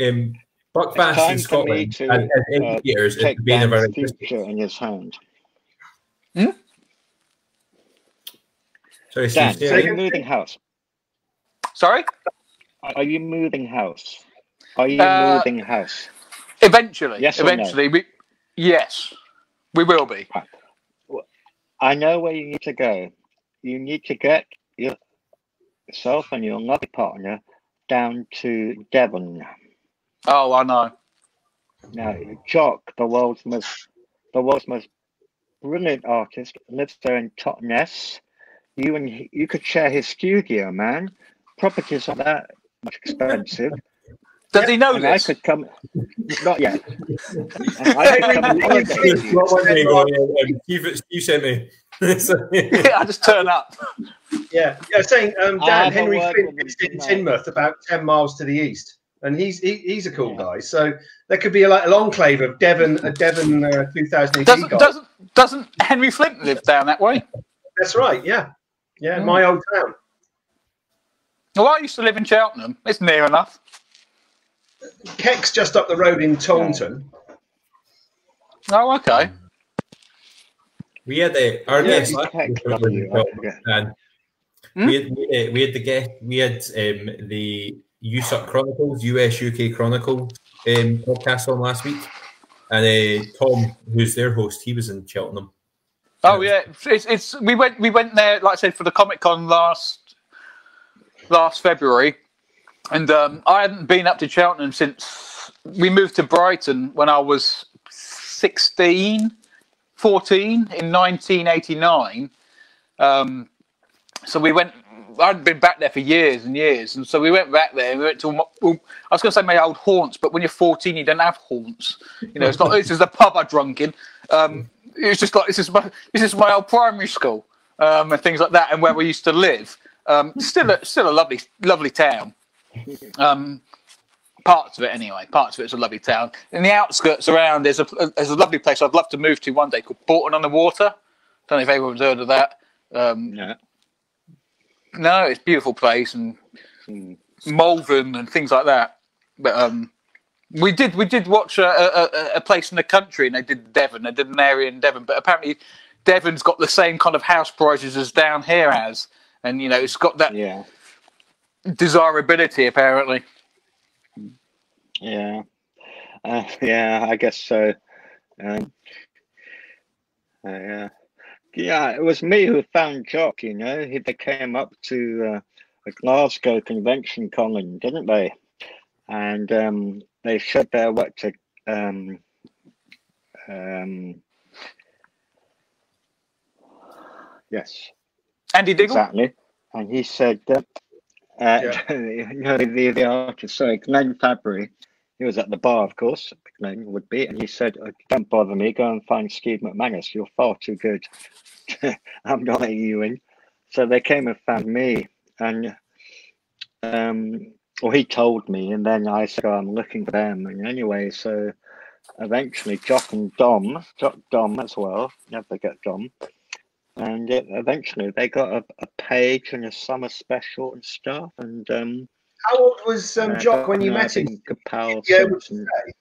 Um, Buckfast in Scotland to, and, and uh, indicators is Take the bane of our existence. future in his hand. Sorry, Dan, Steve. are you moving house? Sorry. Are you moving house? Are you Uh, moving house? Eventually, Yes or no? eventually, we yes, we will be. I know where you need to go. You need to get yourself and your lovely partner down to Devon. Oh, I know. Now, Jock, the world's most, the world's most brilliant artist, lives there in Totnes. You and he, you could share his studio, man. Properties aren't that much expensive. Does he know and I could come, not yet. I could come and holiday with you. What one day ago, Steve, Steve sent me. I just turn up. Yeah, yeah. Saying um, Dan Henry word Flint with lives in tonight. Teignmouth, about ten miles to the east, and he's he, he's a cool Yeah. guy. So there could be a, like an enclave of Devon, a Devon uh, 2000 Doesn't guy. doesn't doesn't Henry Flint live down that way? That's right. Yeah, yeah. Mm. My old town. Well, I used to live in Cheltenham. It's near enough. Keck's just up the road in Taunton. Oh, okay. we had a our Yeah, guest you last can't week love was you, in I Scotland, forget. and Hmm? we had we had, we had the guest we had um, the USUC Chronicles US UK Chronicles um, podcast on last week, and uh, Tom, who's their host, he was in Cheltenham. Oh yeah, it's, it's we went we went there like I said for the Comic Con last last February, and um, I hadn't been up to Cheltenham since we moved to Brighton when I was 16, 14 in 1989. Um, so we went. I'd been back there for years and years, and so we went back there. and We went to. Well, I was going to say my old haunts, but when you're 14, you don't have haunts. You know, it's not. this is the pub I drunk in. Um, it's just like this is my this is my old primary school um, and things like that, and where we used to live. Um, still, a, still a lovely, lovely town. Um, parts of it, anyway. Parts of it's a lovely town. In the outskirts around, there's a there's a lovely place I'd love to move to one day called Bourton on the Water. Don't know if anyone's heard of that. Um, Yeah. No, it's a beautiful place and. Malvern and things like that. But um, we did we did watch a, a, a- a place in the country and they did Devon. They did an area in Devon, but apparently Devon's got the same kind of house prices as down here has, and you know it's got that Yeah. desirability apparently. Yeah. Uh, yeah, I guess so. Um, uh, yeah. Yeah, it was me who found Jock, you know. He, they came up to uh, the Glasgow Convention, Colin, didn't they? And um, they showed their work to um, um, yes, Andy Diggle. exactly. And he said that uh, no, the, the artist, sorry, Glenn Fabry, he was at the bar, of course, would be, and he said, oh, Don't bother me, go and find Steve MacManus, you're far too good. I'm not letting you in. So they came and found me, and um, well, he told me, and then I said, oh, I'm looking for them. And anyway, so eventually, Jock and Dom, Jock Dom as well, never get Dom, and eventually they got a, a page and a summer special and stuff. And um, How old was um, uh, Jock when you I met him? think Capel Yeah, able to Simpson- say?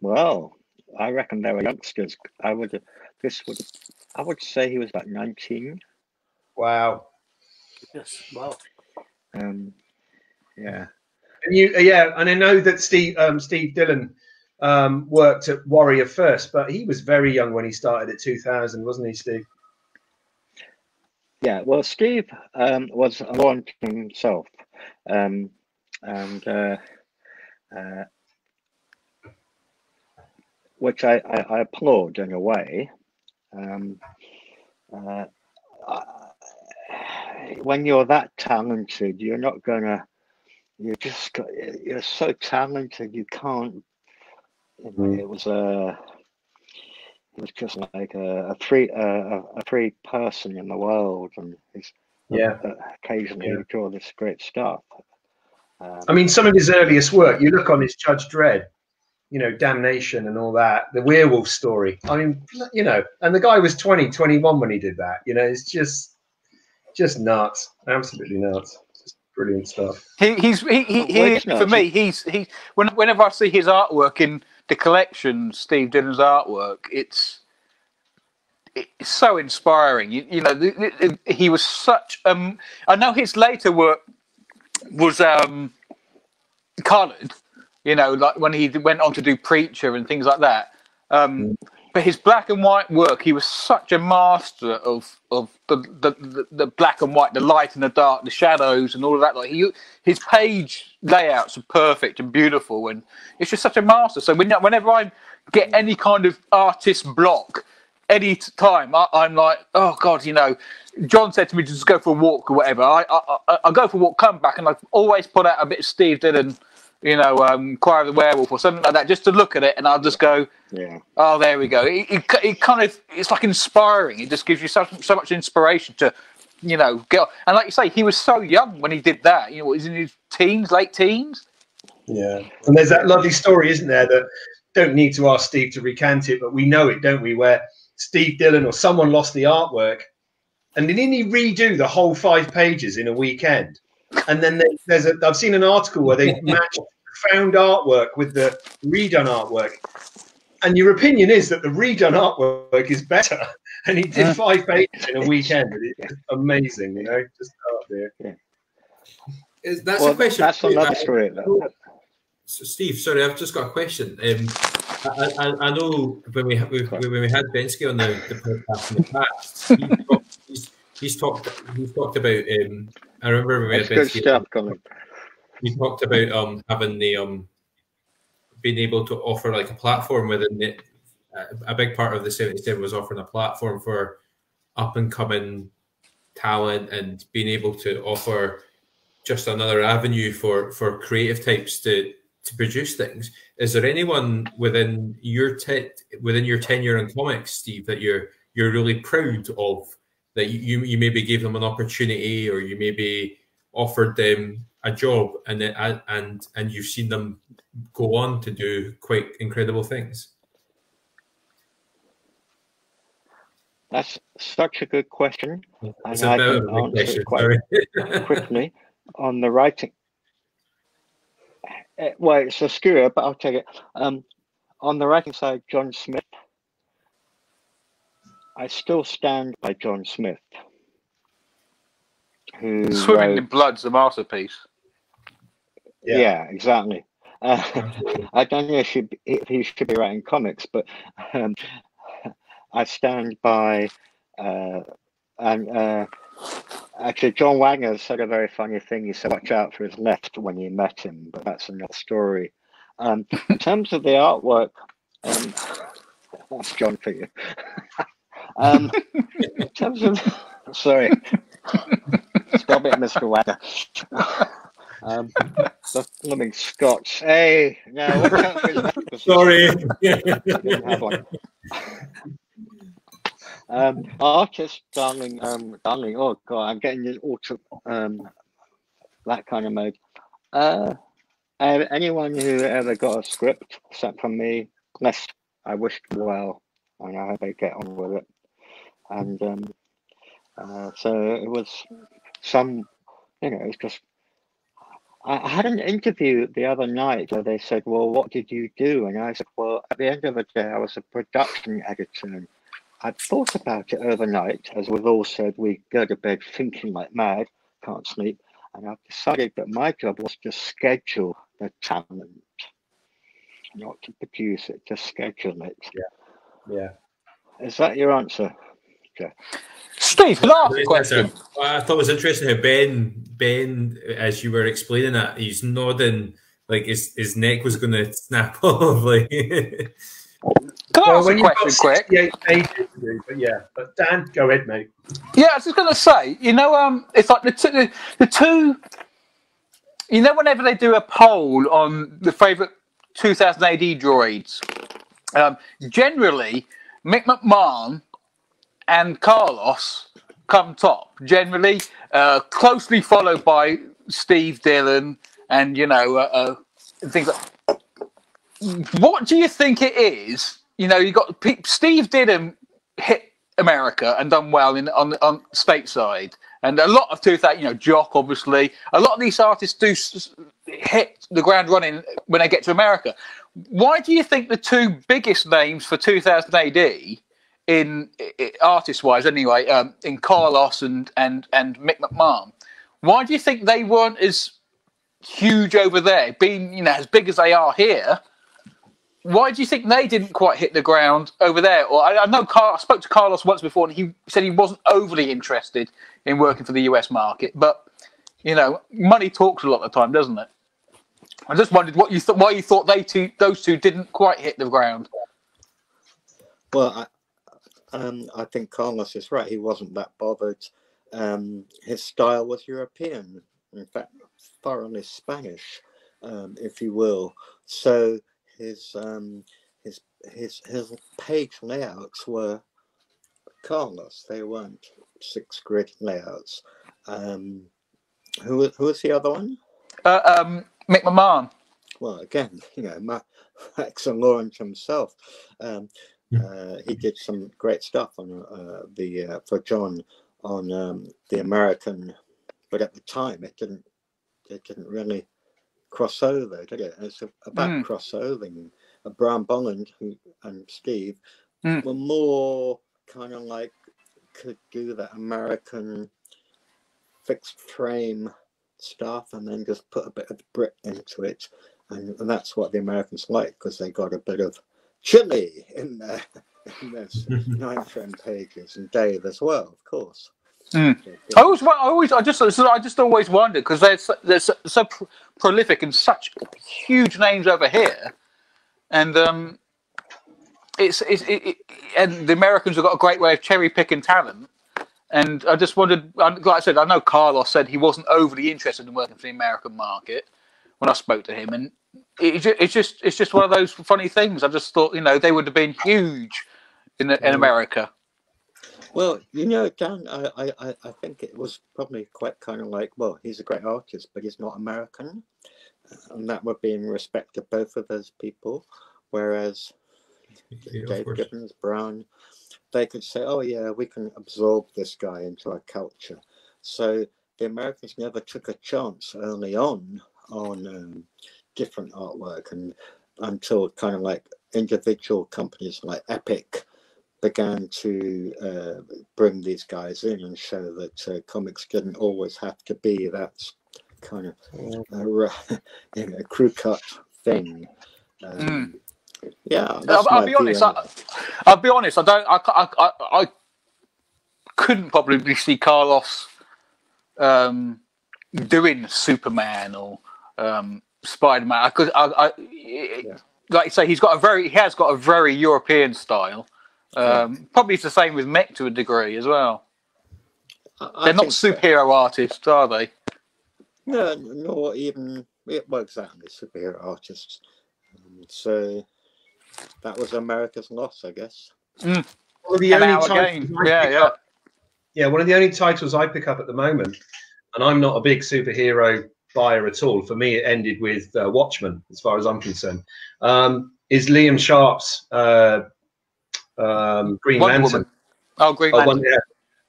Well, I reckon they were youngsters. I would this would I would say he was about nineteen. Wow. Yes. Wow. Um, yeah. And you, yeah, and I know that Steve um, Steve Dillon um, worked at Warrior first, but he was very young when he started at 2000, wasn't he, Steve? Yeah, well, Steve um, was a launch himself, um, and uh, uh, which I, I, I applaud in a way. Um, uh, I- when you're that talented, you're not gonna. You're just you're so talented, you can't. know, It was a. It was just like a, a free uh, a, a free person in the world, and he's Yeah. uh, occasionally Yeah. draw this great stuff. Um, I mean, some of his earliest work, you look on his Judge Dredd, you know, Damnation and all that, the werewolf story. I mean, you know, and the guy was 20, 21 when he did that. You know, it's just, just nuts. Absolutely nuts. Just brilliant stuff. He, he's he, he, he for me. He's he. Whenever I see his artwork in the collection, Steve Dillon's artwork, it's it's so inspiring. You, you know, the, the, he was such. Um, I know his later work was um, coloured. You know, like when he went on to do Preacher and things like that. Um, but his black and white work, he was such a master of of the, the, the, the black and white, the light and the dark, the shadows, and all of that. Like he, his page layouts are perfect and beautiful, and it's just such a master. So when, whenever I get any kind of artist block, any time, I, I'm like, oh god, you know. John said to me just go for a walk or whatever. I I, I, I go for a walk, come back, and I always put out a bit of Steve Dillon, you know, um, Cry of the Werewolf or something like that, just to look at it, and I'll just go, yeah, Oh, there we go. It, it, it kind of it's like inspiring. It just gives you so, so much inspiration to, you know, get. And like you say, he was so young when he did that. You know, he's in his teens, late teens. Yeah. And there's that lovely story, isn't there, that don't need to ask Steve to recant it, but we know it, don't we? Where Steve Dillon or someone lost the artwork and didn't he redo the whole five pages in a weekend? And then there- there's a, I've seen an article where they matched found artwork with the redone artwork. And your opinion is that the redone artwork is better. And he did five pages in a weekend. It's amazing, you know. Just oh dear. Is, that's well, a question. that's for you, another Matt. story. Though. So Steve, sorry, I've just got a question. Um, I, I, I know when we, we when we had Bensky on the, the podcast in the past, he talked, he's, he's talked he's talked about. Um, I remember we had good stuff, Colin. He talked about um, having the um, being able to offer like a platform within it. A big part of the 77 was offering a platform for up and coming talent and being able to offer just another avenue for for creative types to to produce things. Is there anyone within your te- within your tenure in comics, Steve, that you're you're really proud of that you you maybe gave them an opportunity or you maybe offered them a job and and and you've seen them go on to do quite incredible things? That's such a good question. And I can answer it quite quickly on the writing. Uh, well, it's a skewer, but I'll take it. Um, on the writing side, John Smith. I still stand by John Smith. Who Swimming wrote, in Blood's a masterpiece. Yeah, yeah exactly. Uh, I don't know if he, if he, should be writing comics, but um, I stand by. Uh, and uh, actually, John Wagner said a very funny thing. He said, "Watch out for his left" when you met him, but that's another story. Um, in terms of the artwork, um, that's John for you. um, in terms of, sorry, stop it, Mr. Wagner. Um, the blooming Scots. Hey, no, Sorry. um, artist, darling, um, darling. Oh god, I'm getting into um, that kind of mode. Uh, anyone who ever got a script sent from me, less I wished well, and I hope they get on with it. And um, uh, so it was some, you know, it's just I had an interview the other night where they said, Well, what did you do? And I said, Well, at the end of the day, I was a production editor. And I'd thought about it overnight. As we've all said, we go to bed thinking like mad, can't sleep. And I've decided that my job was to schedule the talent, not to produce it, to schedule it. Yeah. Yeah. Is that your answer? Okay. Steve, last question. I thought it was interesting how Ben, Ben, as you were explaining that, he's nodding like his, his neck was going to snap off. Like, can I well, ask a question quick? Pages do, but yeah, but Dan, go ahead, mate. Yeah, I was just going to say, you know, um, it's like the two, the, the two. You know, whenever they do a poll on the favourite 2000 AD droids, um, generally Mick McMahon and Carlos come top generally, uh, closely followed by Steve Dillon and you know uh, uh, things like. What do you think it is? You know, you got Steve Dillon hit America and done well in on on stateside, and a lot of two that you know Jock obviously. A lot of these artists do hit the ground running when they get to America. Why do you think the two biggest names for 2000 AD in, artist wise anyway, um, in Carlos and and and Mick McMahon. Why do you think they weren't as huge over there, being you know as big as they are here? Why do you think they didn't quite hit the ground over there? Or I, I know I spoke to Carlos once before, and he said he wasn't overly interested in working for the US market, but you know, money talks a lot of the time, doesn't it? I just wondered what you thought. Why you thought they two, those two, didn't quite hit the ground? Well, um, I think Carlos is right. He wasn't that bothered. Um, his style was European, in fact, thoroughly Spanish, um, if you will. So his um, his his his page layouts were Carlos. They weren't six grid layouts. Um, who who was the other one? Uh, um, Mick McMahon. Well, again, you know, Max and Lawrence himself. Um, uh, he did some great stuff on uh, the uh, for John on um, the American, but at the time it didn't it didn't really cross over, did it? It's about mm. crossovering. Uh, Brian Bolland who, and Steve mm. were more kind of like could do that American fixed frame stuff and then just put a bit of Brit into it. And, and that's what the Americans like because they got a bit of Chile in there. In those nine frame pages and Dave as well, of course. Mm. I always, I always, I just, I just always wonder because they're so, they're so, so prolific and such huge names over here. and um, it's, it's it, it, and the Americans have got a great way of cherry picking talent. And I just wondered, like I said, I know Carlos said he wasn't overly interested in working for the American market when I spoke to him, and it, it's just it's just one of those funny things. I just thought, you know, they would have been huge in in America. Well, you know, Dan, I, I, I think it was probably quite kind of like, well, he's a great artist, but he's not American. And that would be in respect to both of those people. Whereas Yeah, Dave. Gibbons, Brown, they could say, oh, yeah, we can absorb this guy into our culture. So the Americans never took a chance early on on um, different artwork and until kind of like individual companies like Epic began to uh, bring these guys in and show that uh, comics didn't always have to be that kind of uh, you know, crew cut thing. Um, Yeah, I'll, I'll be honest. I, i'll be honest. I don't. I, I, I, I couldn't probably see Carlos um, doing Superman or um, Spider Man. I could. I, I, Like you say, he's got a very. He has got a very European style. Um, Probably it's the same with Mick to a degree as well. I- I They're not think so. superhero artists, are they? No, nor even yeah, well, exactly superhero artists. Um, so that was America's loss, I guess. One of the An only hour titles game. Yeah, yeah. up- yeah, one of the only titles I pick up at the moment, and I'm not a big superhero buyer at all. For me, it ended with uh, Watchmen, as far as I'm concerned. Um, is Liam Sharp's uh, um, Green Wonder Lantern? Woman. Oh, Green Oh, Lantern. one, yeah,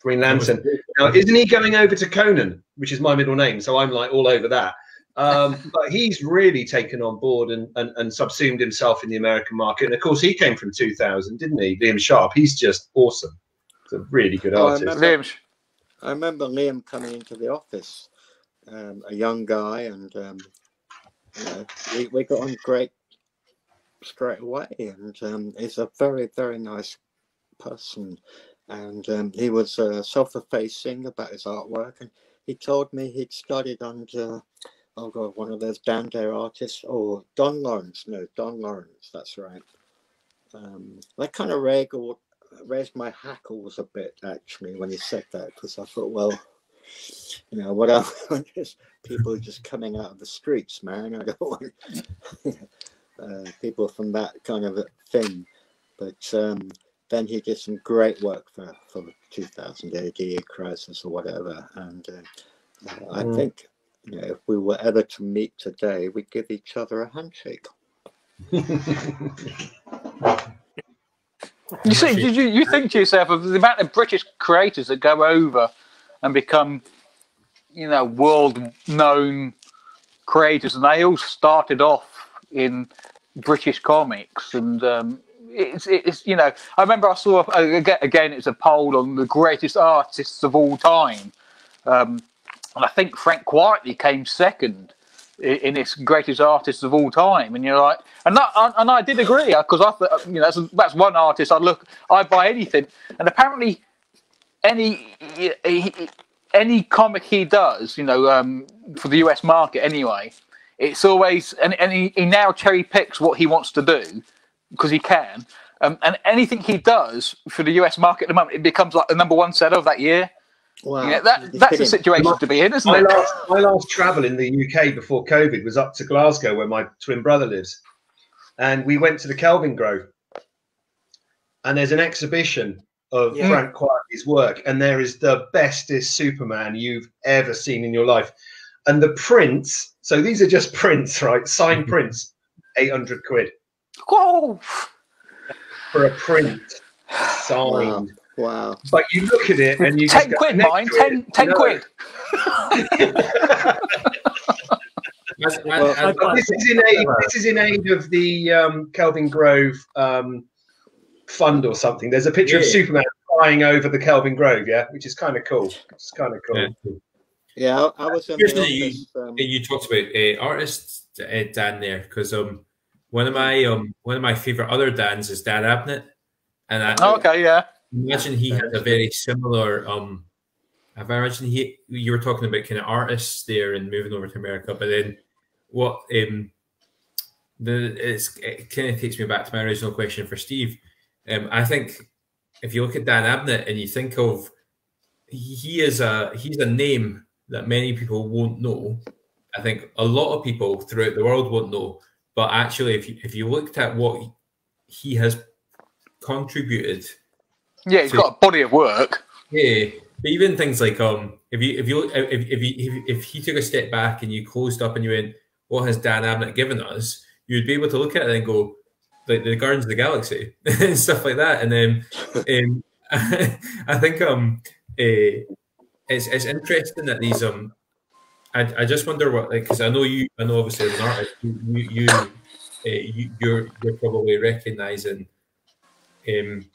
Green Lantern. Now, isn't he going over to Conan, which is my middle name? So I'm like all over that. Um, but he's really taken on board and, and, and subsumed himself in the American market. And of course, he came from 2000, didn't he? Liam Sharp. He's just awesome. He's a really good Oh, I artist. remember- Liam, I remember Liam coming into the office, um, a young guy, and um, you know, we, we got on great straight away. And um, he's a very, very nice person. And um, he was uh, self-effacing about his artwork. And he told me he'd studied under, oh God, one of those Dare artists, or Don Lawrence. No, Don Lawrence, that's right. Um, that kind of regal, raised my hackles a bit actually when he said that because I thought, well, you know, what I want is people just coming out of the streets, man. I don't want uh, people from that kind of a thing. But um, then he did some great work for for 2000 AD crisis or whatever, and uh, I Mm. think. You know, if we were ever to meet today, we'd give each other a handshake. You see, you, you you think to yourself of the amount of British creators that go over and become, you know, world-known creators, and they all started off in British comics, and um, it's it's you know, I remember I saw again, it's a poll on the greatest artists of all time, um, and I think Frank Quitely came second in its greatest artists of all time, and you're like, and that, and I did agree because I you know, that's, that's one artist I look, I buy anything, and apparently, any any comic he does, you know, um, for the US market anyway, it's always and, and he, he now cherry picks what he wants to do because he can, um, and anything he does for the US market at the moment, it becomes like the number one seller of that year. Wow, Yeah, that, you're that's the kidding. situation to be in, isn't My it? last, my last travel in the UK before COVID was up to Glasgow, where my twin brother lives, and we went to the Kelvingrove, and there's an exhibition of Yeah. Frank Quitely's work, and there is the bestest Superman you've ever seen in your life, and the prints. So these are just prints, right? Signed prints, eight hundred quid Whoa! for a print signed. Wow. But you look at it and you Ten go, quid, mine. to it, Ten, ten no. quid. As- as- Well, this is in aid. This is in aid of the um, Kelvingrove um, fund or something. There's a picture of Superman flying over the Kelvingrove, yeah, which is kind of cool. It's kind of cool. Yeah. Yeah, I, I was in the the- office. Um, you talked about uh, artists, uh, Dan, there because um, one of my um, one of my favorite other Dans is Dan Abnett, and I Oh, okay, yeah. imagine he had a very similar um. I imagine he you were talking about kind of artists there and moving over to America, but then what um the it's it kind of takes me back to my original question for Steve. Um, I think if you look at Dan Abnett and you think of he is a he's a name that many people won't know. I think a lot of people throughout the world won't know. But actually, if you if you looked at what he has contributed, Yeah, he's So- got a body of work. yeah. But even things like um, if you if you if if you, if, if he took a step back and you closed up and you went, what has Dan Abnett given us? You'd be able to look at it and go, like the Guardians of the Galaxy and stuff like that. And then um, I think um, uh, it's it's interesting that these um, I, I just wonder what like because I know you I know obviously as an artist you you, you, uh, you you're you're probably recognizing um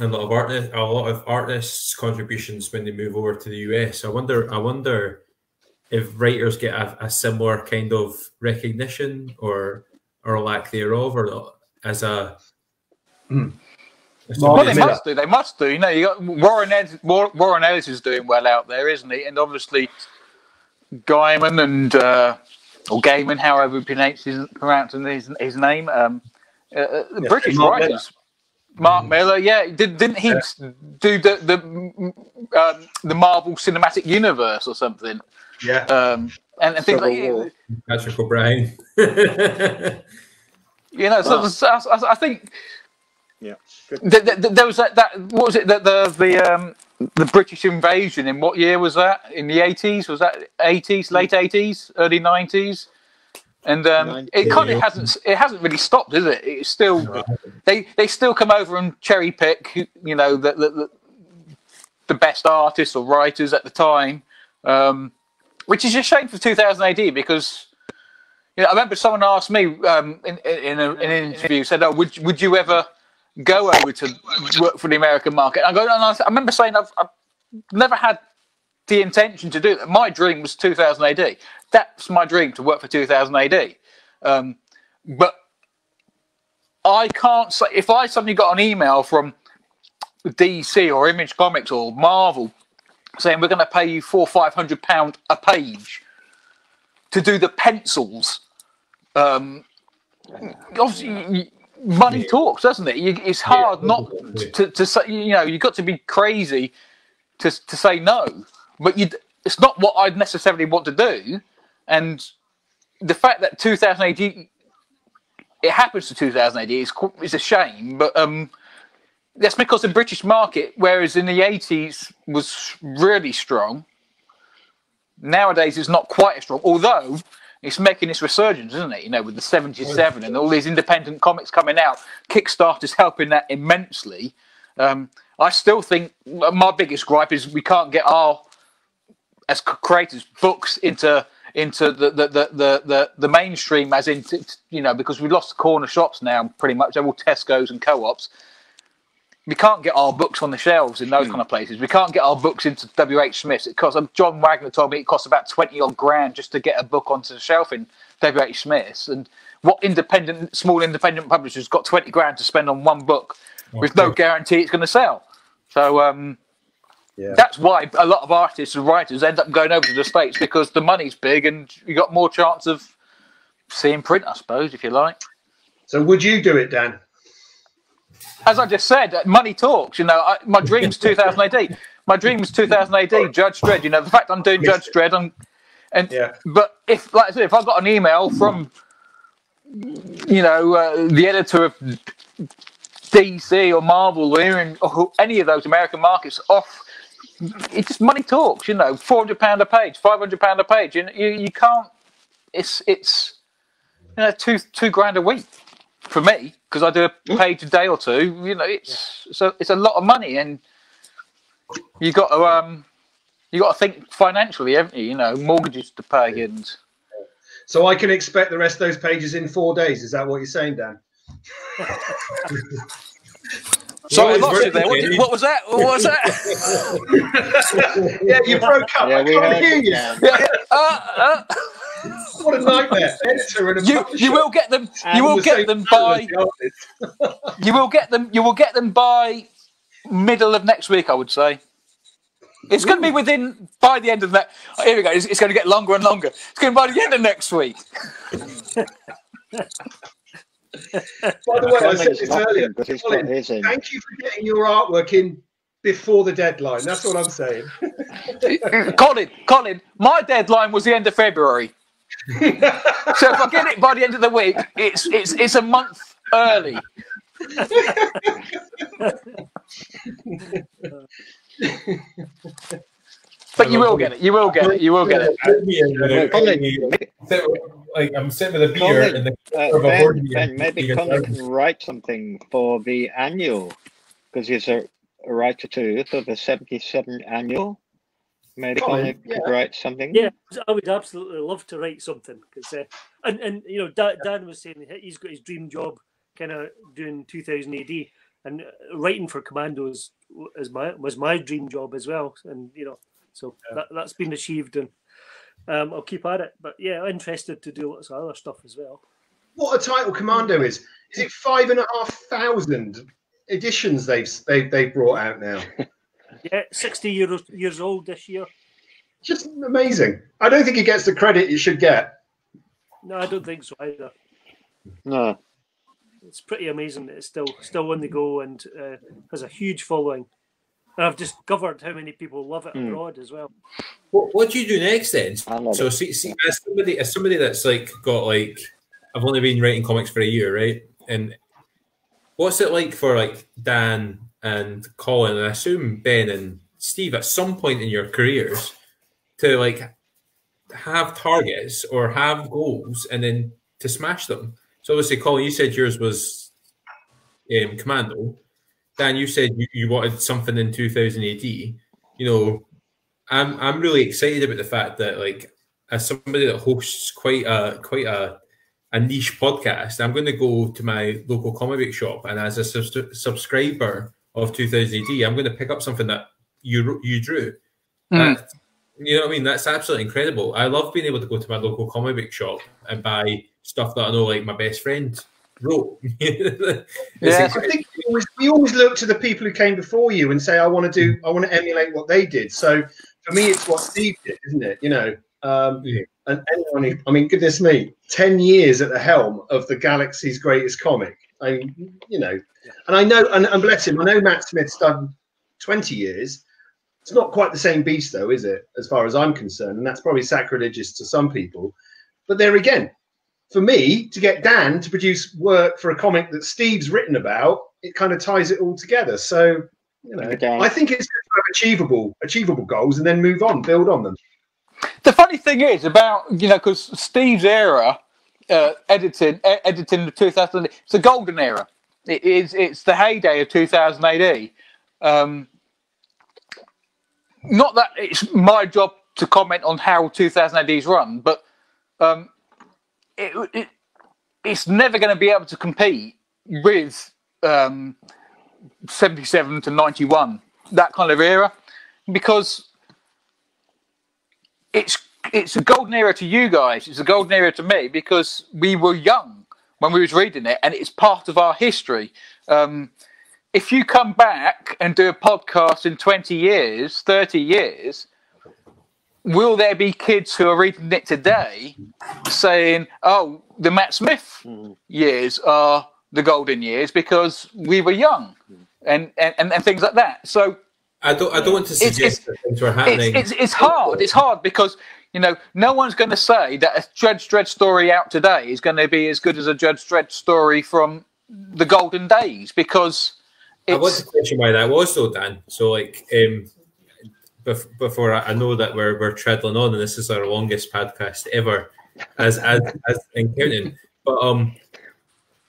a lot of artists a lot of artists contributions when they move over to the US. I wonder I wonder if writers get a, a similar kind of recognition or or lack thereof or not as a Hmm. as Well, they must do. They must do. You know, you got Warren Ellis, Warren Ellis is doing well out there, isn't he? And obviously, Gaiman and uh, or Gaiman, however he pronounces his, pronouncing his, his name, um, uh, uh, the Yeah, British Mark writers. Mark Millar, yeah, did, didn't he do the the um, the Marvel Cinematic Universe or something? Yeah. Um, and, and things Civil like War. Patrick O'Brien. you know. So, so I, I think Yeah. Good. Th- th- th- there was that, that what was it that the the um the British invasion in what year was that in the eighties was that eighties late eighties early nineties and um it kind of hasn't it hasn't really stopped is it it's still they they still come over and cherry pick you know the the, the, the best artists or writers at the time um which is a shame for 2000 AD because you know, I remember someone asked me um, in, in, a, in an interview, said, "Oh, would would you ever go over to work for the American market?" I go, and I, I remember saying, I've, "I've never had the intention to do that. My dream was 2000 AD. That's my dream to work for 2000 AD. Um, but I can't say if I suddenly got an email from DC or Image Comics or Marvel saying we're going to pay you four five hundred pound a page to do the pencils. Um, obviously, money talks, doesn't it? You, it's hard not to, to say. You know, you've got to be crazy to to say no. But you, it's not what I'd necessarily want to do. And the fact that 2000 AD, it happens to 2000 AD is is a shame. But um, that's because the British market, whereas in the 80s was really strong, nowadays it's not quite as strong. Although it's making its resurgence, isn't it? You know, with the 77 and all these independent comics coming out, Kickstarter's helping that immensely. Um, I still think my biggest gripe is we can't get our as creators books into into the the, the, the, the the mainstream as in you know because we've lost the corner shops now pretty much they're all Tesco's and co-ops we can't get our books on the shelves in those kind of places we can't get our books into WH Smith's it costs um, John Wagner told me it costs about 20 odd grand just to get a book onto the shelf in WH Smith's and what independent small independent publishers got 20 grand to spend on one book with no guarantee it's going to sell so um Yeah. that's why a lot of artists and writers end up going over to the states because the money's big and you got more chance of seeing print, I suppose, if you like. So would you do it, Dan? As I just said, uh, money talks. You know, I, my dream's 2000 AD. My dream's 2000 AD. Judge Dredd. You know, the fact I'm doing Judge Dredd, and and Yeah. but if like I said, if I got an email from you know uh, the editor of DC or Marvel or any of those American markets off. It's just money talks, you know. Four hundred pound a page, five hundred pound a page, and you, you can't. It's it's you know two two grand a week for me because I do a page a day or two. You know, it's so it's a lot of money, and you got to um you got to think financially, haven't you? You know, mortgages to pay and So I can expect the rest of those pages in four days. Is that what you're saying, Dan? Sorry, I Well, lost it's you there. What, did- what was that? What was that? yeah, you broke up. Yeah, I we can't hear you, you. Yeah. Uh, uh, What a nightmare. Editor and a you you will get them. You will the get them by. the. You will get them. You will get them by middle of next week. I would say. It's going to be within by the end of that. Here we go. It's, it's going to get longer and longer. It's going to be by the end of next week. By the way, I said Colin's this not earlier. in, but he's Colin, his. Thank you for getting your artwork in before the deadline. That's what I'm saying. Colin, Colin, my deadline was the end of February. So if I get it by the end of the week, it's it's it's a month early. but you will get it. You will get it. You will get it. Put me in with a- Colin, sit with- like I'm sitting with a beer Colin, in the Uh, of ben, meeting. ben, maybe Being Colin can write something for the annual because he's a, a writer too for the 77 annual. Maybe Colin, Colin yeah. write something. Yeah, I would absolutely love to write something because, uh, and and you know, Dan, Dan was saying he's got his dream job, kind of doing 2000 AD, and uh, writing for Commandos is my was my dream job as well, and you know, so that that's been achieved, and um, I'll keep at it. But yeah, interested to do lots of other stuff as well. What a title commando is. Is it five and a half thousand editions they've they've, they've brought out now? Yeah, 60 years years old this year. Just amazing. I don't think he gets the credit he should get. No, I don't think so either. No. It's pretty amazing that it's still still on the go and uh, has a huge following. And I've discovered how many people love it Hmm. abroad as well. What, what do you do next then? So see, see as somebody as somebody that's like got like I've only been writing comics for a year, right? And what's it like for like Dan and Colin and I assume Ben and Steve at some point in your careers to like have targets or have goals and then to smash them? So obviously, Colin, you said yours was um, Commando. Dan, you said you, you wanted something in 2000 AD. You know, I'm I'm really excited about the fact that like as somebody that hosts quite a quite a a niche podcast, I'm going to go to my local comic book shop and as a subs- subscriber of 2000 AD, I'm going to pick up something that you you drew. Mm. That- you know what I mean? That's absolutely incredible. I love being able to go to my local comic book shop and buy stuff that I know like my best friend wrote. It's Yeah. I think we always, we always look to the people who came before you and say, I want to do, I want to emulate what they did. So for me, it's what Steve did, isn't it? You know, um, Yeah. and anyone who, I mean, goodness me, 10 years at the helm of the galaxy's greatest comic. I you know, and I know, and, and bless him, I know Matt Smith's done 20 years. It's not quite the same beast, though, is it? As far as I'm concerned, and that's probably sacrilegious to some people. But there again, for me to get Dan to produce work for a comic that Steve's written about, it kind of ties it all together. So, you know, Dan. I think it's good to have achievable, achievable goals and then move on, build on them. The funny thing is about you know because Steve's era, uh, editing editing the 2000, it's a golden era. It is it's the heyday of 2000 AD. Um, not that it's my job to comment on how 2000 AD is run, but um, it, it it's never going to be able to compete with um, 77 to 91 that kind of era because it's it's a golden era to you guys. It's a golden era to me because we were young when we was reading it, and it's part of our history. Um, if you come back and do a podcast in twenty years, thirty years, will there be kids who are reading it today saying, "Oh, the Matt Smith years are the golden years because we were young," and and, and, and things like that. So I don't I don't want to It's- suggest it's- that things were happening. it's, it's, it's hard. It's hard because you know no one's going to say that a Judge Dredd story out today is going to be as good as a Judge Dredd story from the golden days because I want it's to question why that was though, Dan. So like um bef- before I, I know that we're we're treading on and this is our longest podcast ever as as as in counting. But um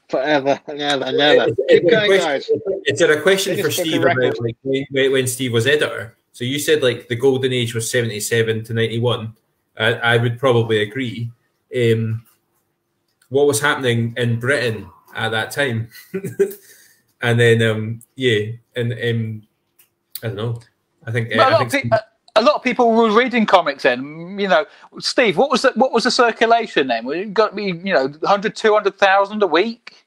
Forever and ever and ever. is, Keep a going, question, guys. is there a question for Steve about like when, when when Steve was editor? So you said like the golden age was seventy seven to ninety one. I, I would probably agree. Um, what was happening in Britain at that time? and then um, yeah, and um, I don't know. I think, But a I lot, of think pe- a lot of people were reading comics then. You know, Steve, what was the, what was the circulation then? We got to be you know 100, 200,000 a week.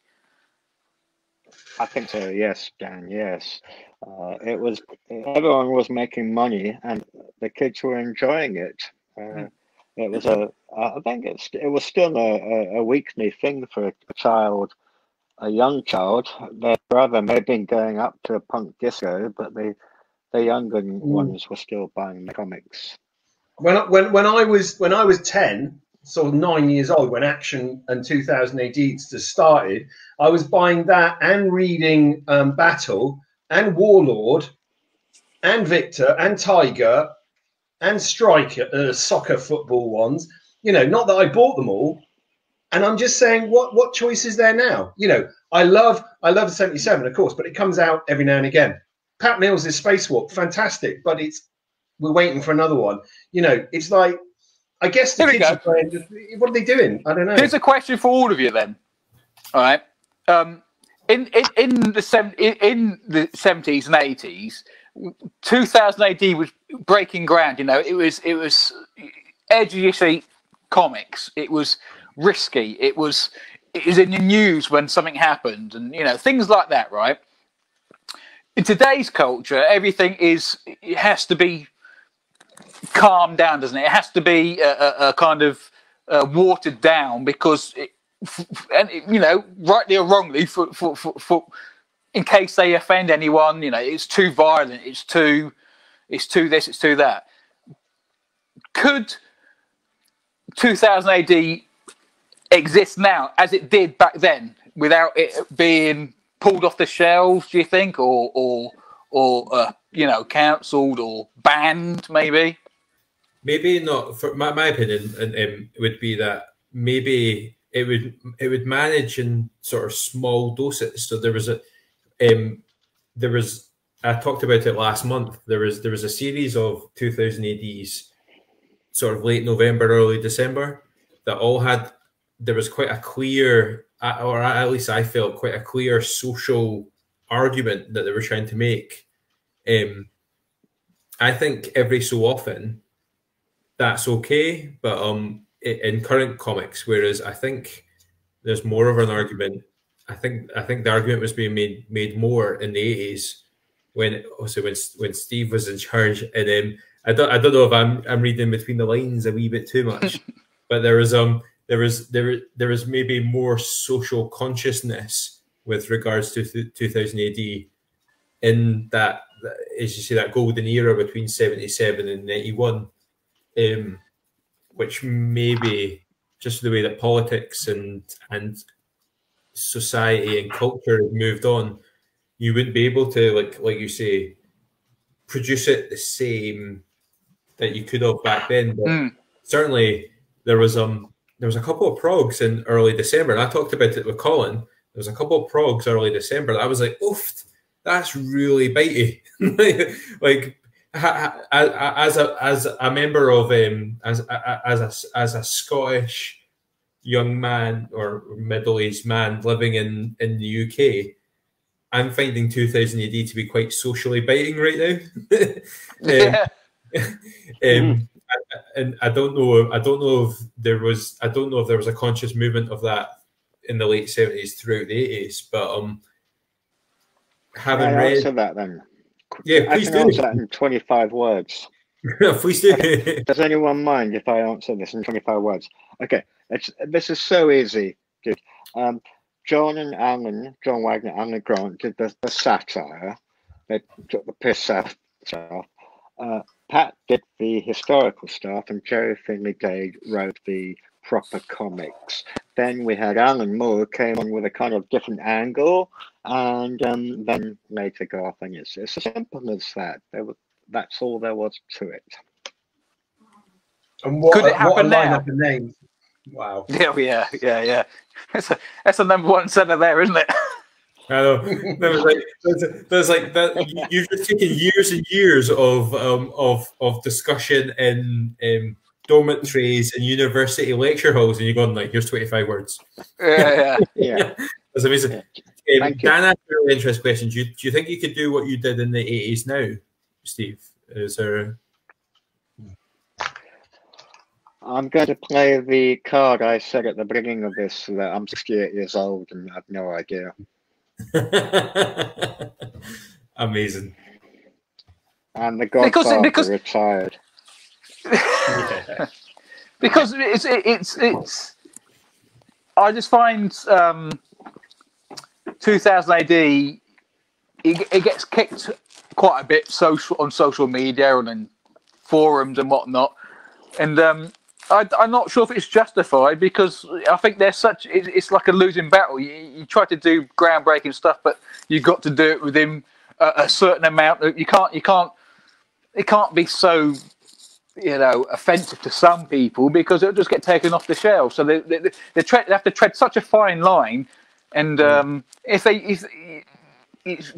I think so. Yes, Dan. Yes, uh, it was. Everyone was making money, and the kids were enjoying it. Uh, it was a. I think it's it was still a, a, a weekly thing for a child, a young child. Their brother may have been going up to a punk disco, but the the younger ones were still buying the comics. When I- when when I was when I was ten, sort of nine years old, when Action and 2000 AD just started, I was buying that and reading um, Battle and Warlord and Victor and Tiger and Striker, uh, soccer football ones. You know, not that I bought them all. And I'm just saying, what what choice is there now? You know, I love I love the 77, of course, but it comes out every now and again. Pat Mills' Spacewarp, fantastic, but it's we're waiting for another one. You know, it's like I guess the Here kids are playing. What are they doing? I don't know. Here's a question for all of you then. All right. Um, in, in, in the in the seventies and eighties, 2000 AD was breaking ground. You know, it was it was edgy comics. It was risky. It was it was in the news when something happened, and you know things like that. Right. In today's culture, everything is it has to be calmed down, doesn't it? It has to be a, a, a kind of uh, watered down because, it, and it, you know, rightly or wrongly, for, for, for, for in case they offend anyone, you know, it's too violent, it's too, it's too this, it's too that. Could 2000 AD exist now as it did back then without it being pulled off the shelves? Do you think, or or or uh, you know, cancelled or banned, maybe? maybe not for my, my opinion and um, would be that maybe it would it would manage in sort of small doses so there was a um there was i talked about it last month there was there was a series of 2000 ads sort of late november early december that all had there was quite a clear or at least i felt quite a clear social argument that they were trying to make um i think every so often that's okay. But um, in current comics, whereas I think there's more of an argument. I think I think the argument was being made made more in the eighties when also when when Steve was in charge, and um, I don't I don't know if I'm I'm reading between the lines a wee bit too much, but there was um there was there there was maybe more social consciousness with regards to th- 2000 AD in that as you say that golden era between 77 and 91 um, which maybe just the way that politics and and society and culture have moved on, you wouldn't be able to like like you say produce it the same that you could have back then. But Mm. certainly there was um there was a couple of progs in early December, and I talked about it with Colin. There was a couple of progs early December that I was like, oof, that's really bitey. like as a as a member of um as as a as a Scottish young man or middle aged man living in in the UK, I'm finding 2000 AD to be quite socially biting right now. Um, Yeah. um, and I don't know. I don't know if there was. I don't know if there was a conscious movement of that in the late seventies throughout the eighties. But um, having I read, that then? Yeah, I please can do. answer that in 25 words. Does anyone mind if I answer this in 25 words? Okay, this is so easy. Good. Um, John and Alan, John Wagner, Alan Grant did the, the satire. They took the piss out. Uh, Pat did the historical stuff, and Gerry Finley-Day wrote the proper comics. Then we had Alan Moore came on with a kind of different angle, and um, then later Garth and it's, as simple as that. There was, that's all there was to it. And what, Could it a- what a happen now? lineup of names. Wow. Yeah, yeah, yeah, yeah. That's a that's a number one centre there, isn't it? I know. There was like there's, there's like that. you- You've just taken years and years of um of of discussion in um dormitories and university lecture halls, and you're going like, here's 25 words. Yeah, yeah. Yeah. That's amazing. Yeah. Um, Thank you. Dan asked a really interesting question. Do you, do you think you could do what you did in the 80s now, Steve? Is there. I'm going to play the card I said at the beginning of this that I'm 68 years old and I have no idea. Amazing. And the Because- Godfather because- retired. Yeah. because it's it's it's. I just find um, 2000 AD. It, it gets kicked quite a bit social on social media and in forums and whatnot, and um, I, am not sure if it's justified because I think there's such it, it's like a losing battle. You, you, try to do groundbreaking stuff, but you have got to do it within a, a certain amount. You can't you can't it can't be so you know offensive to some people because it'll just get taken off the shelf. So they they, they, they, have to tread such a fine line, and mm. um, if they if,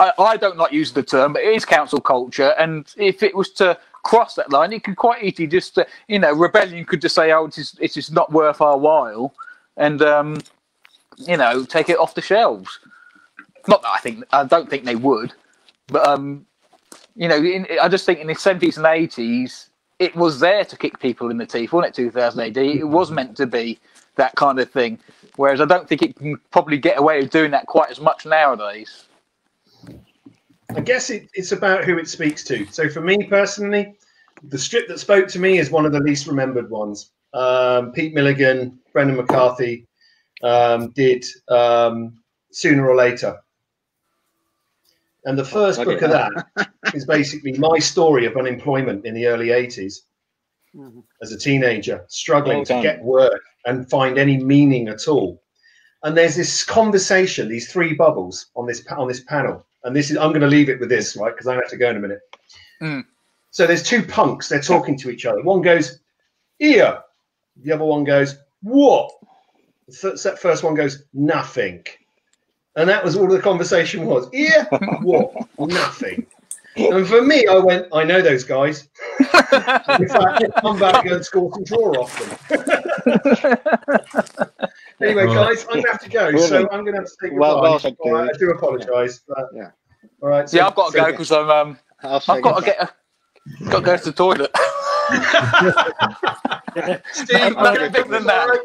I, I, don't like using the term, but it is cancel culture, and if it was to cross that line, it could quite easily just, uh, you know, rebellion could just say, "Oh, it is, it is not worth our while," and um, you know, take it off the shelves. Not that I think I don't think they would, but um, you know, in, I just think in the seventies and eighties, it was there to kick people in the teeth, wasn't it? Two thousand AD, it was meant to be that kind of thing. Whereas I don't think it can probably get away with doing that quite as much nowadays. I guess it, it's about who it speaks to. So for me personally, the strip that spoke to me is one of the least remembered ones. Um, Pete Milligan, Brendan McCarthy um, did um, sooner or later. And the first book of that is basically my story of unemployment in the early 80s mm-hmm. as a teenager, struggling well to get work and find any meaning at all. And there's this conversation, these three bubbles on this on this panel and this is I'm going to leave it with this, right? Because I have to go in a minute. Mm. So there's two punks. They're talking to each other. One goes, "Ear." The other one goes, "What?" The first one goes, "Nothing." And that was all the conversation was. Ear, what? Nothing. And for me, I went, I know those guys. In fact, I'm about to go and score some draw off them. anyway, guys, I'm going to have to go. Really? So I'm going to have to take well, goodbye. Well, right, I do apologise. Yeah. All right. So, yeah, I've got to so, go because I'm. Um, I've got to get. A, got to go to the toilet. Steve, nothing bigger than that.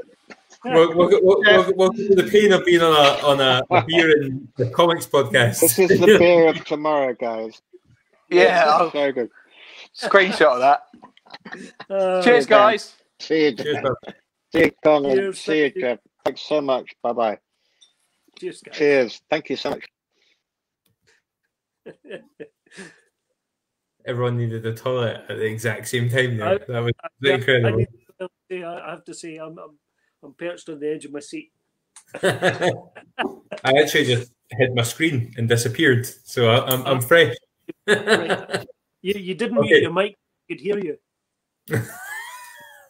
Welcome to the pain of being on a on a, a beer in the comics podcast. This is the beer of tomorrow, guys. Yeah, I'll so good. Screenshot of that. Uh, Cheers, guys. See you, Cheers, See you, Colin. Cheers, See you, Jeff. Thanks so much. Bye bye. Cheers, guys. Cheers. Thank you so much. Everyone needed a toilet at the exact same time. There. that was I, incredible. I, I, have to say, I'm, I'm, I'm perched on the edge of my seat. I actually just hid my screen and disappeared, so I, am I'm, I'm fresh. You, you didn't okay. mute your mic. I could hear you.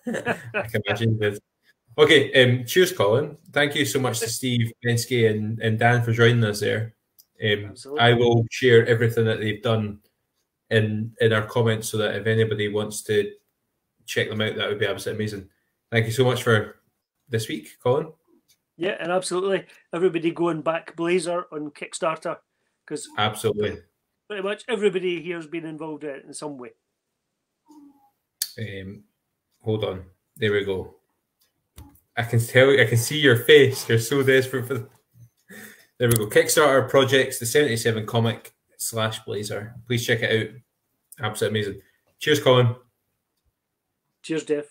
I can imagine this. Okay, um, cheers, Colin. Thank you so much to Steve Benksy and, and Dan for joining us there. Um, I will share everything that they've done in in our comments so that if anybody wants to check them out, that would be absolutely amazing. Thank you so much for this week, Colin. Yeah, and absolutely everybody going back Blazer on Kickstarter because absolutely pretty much everybody here has been involved in it in some way. Um, hold on, there we go. I can tell, I can see your face. You're so desperate for. There we go. Kickstarter projects, the 77 comic slash Blazer. Please check it out. Absolutely amazing. Cheers, Colin. Cheers, Dave.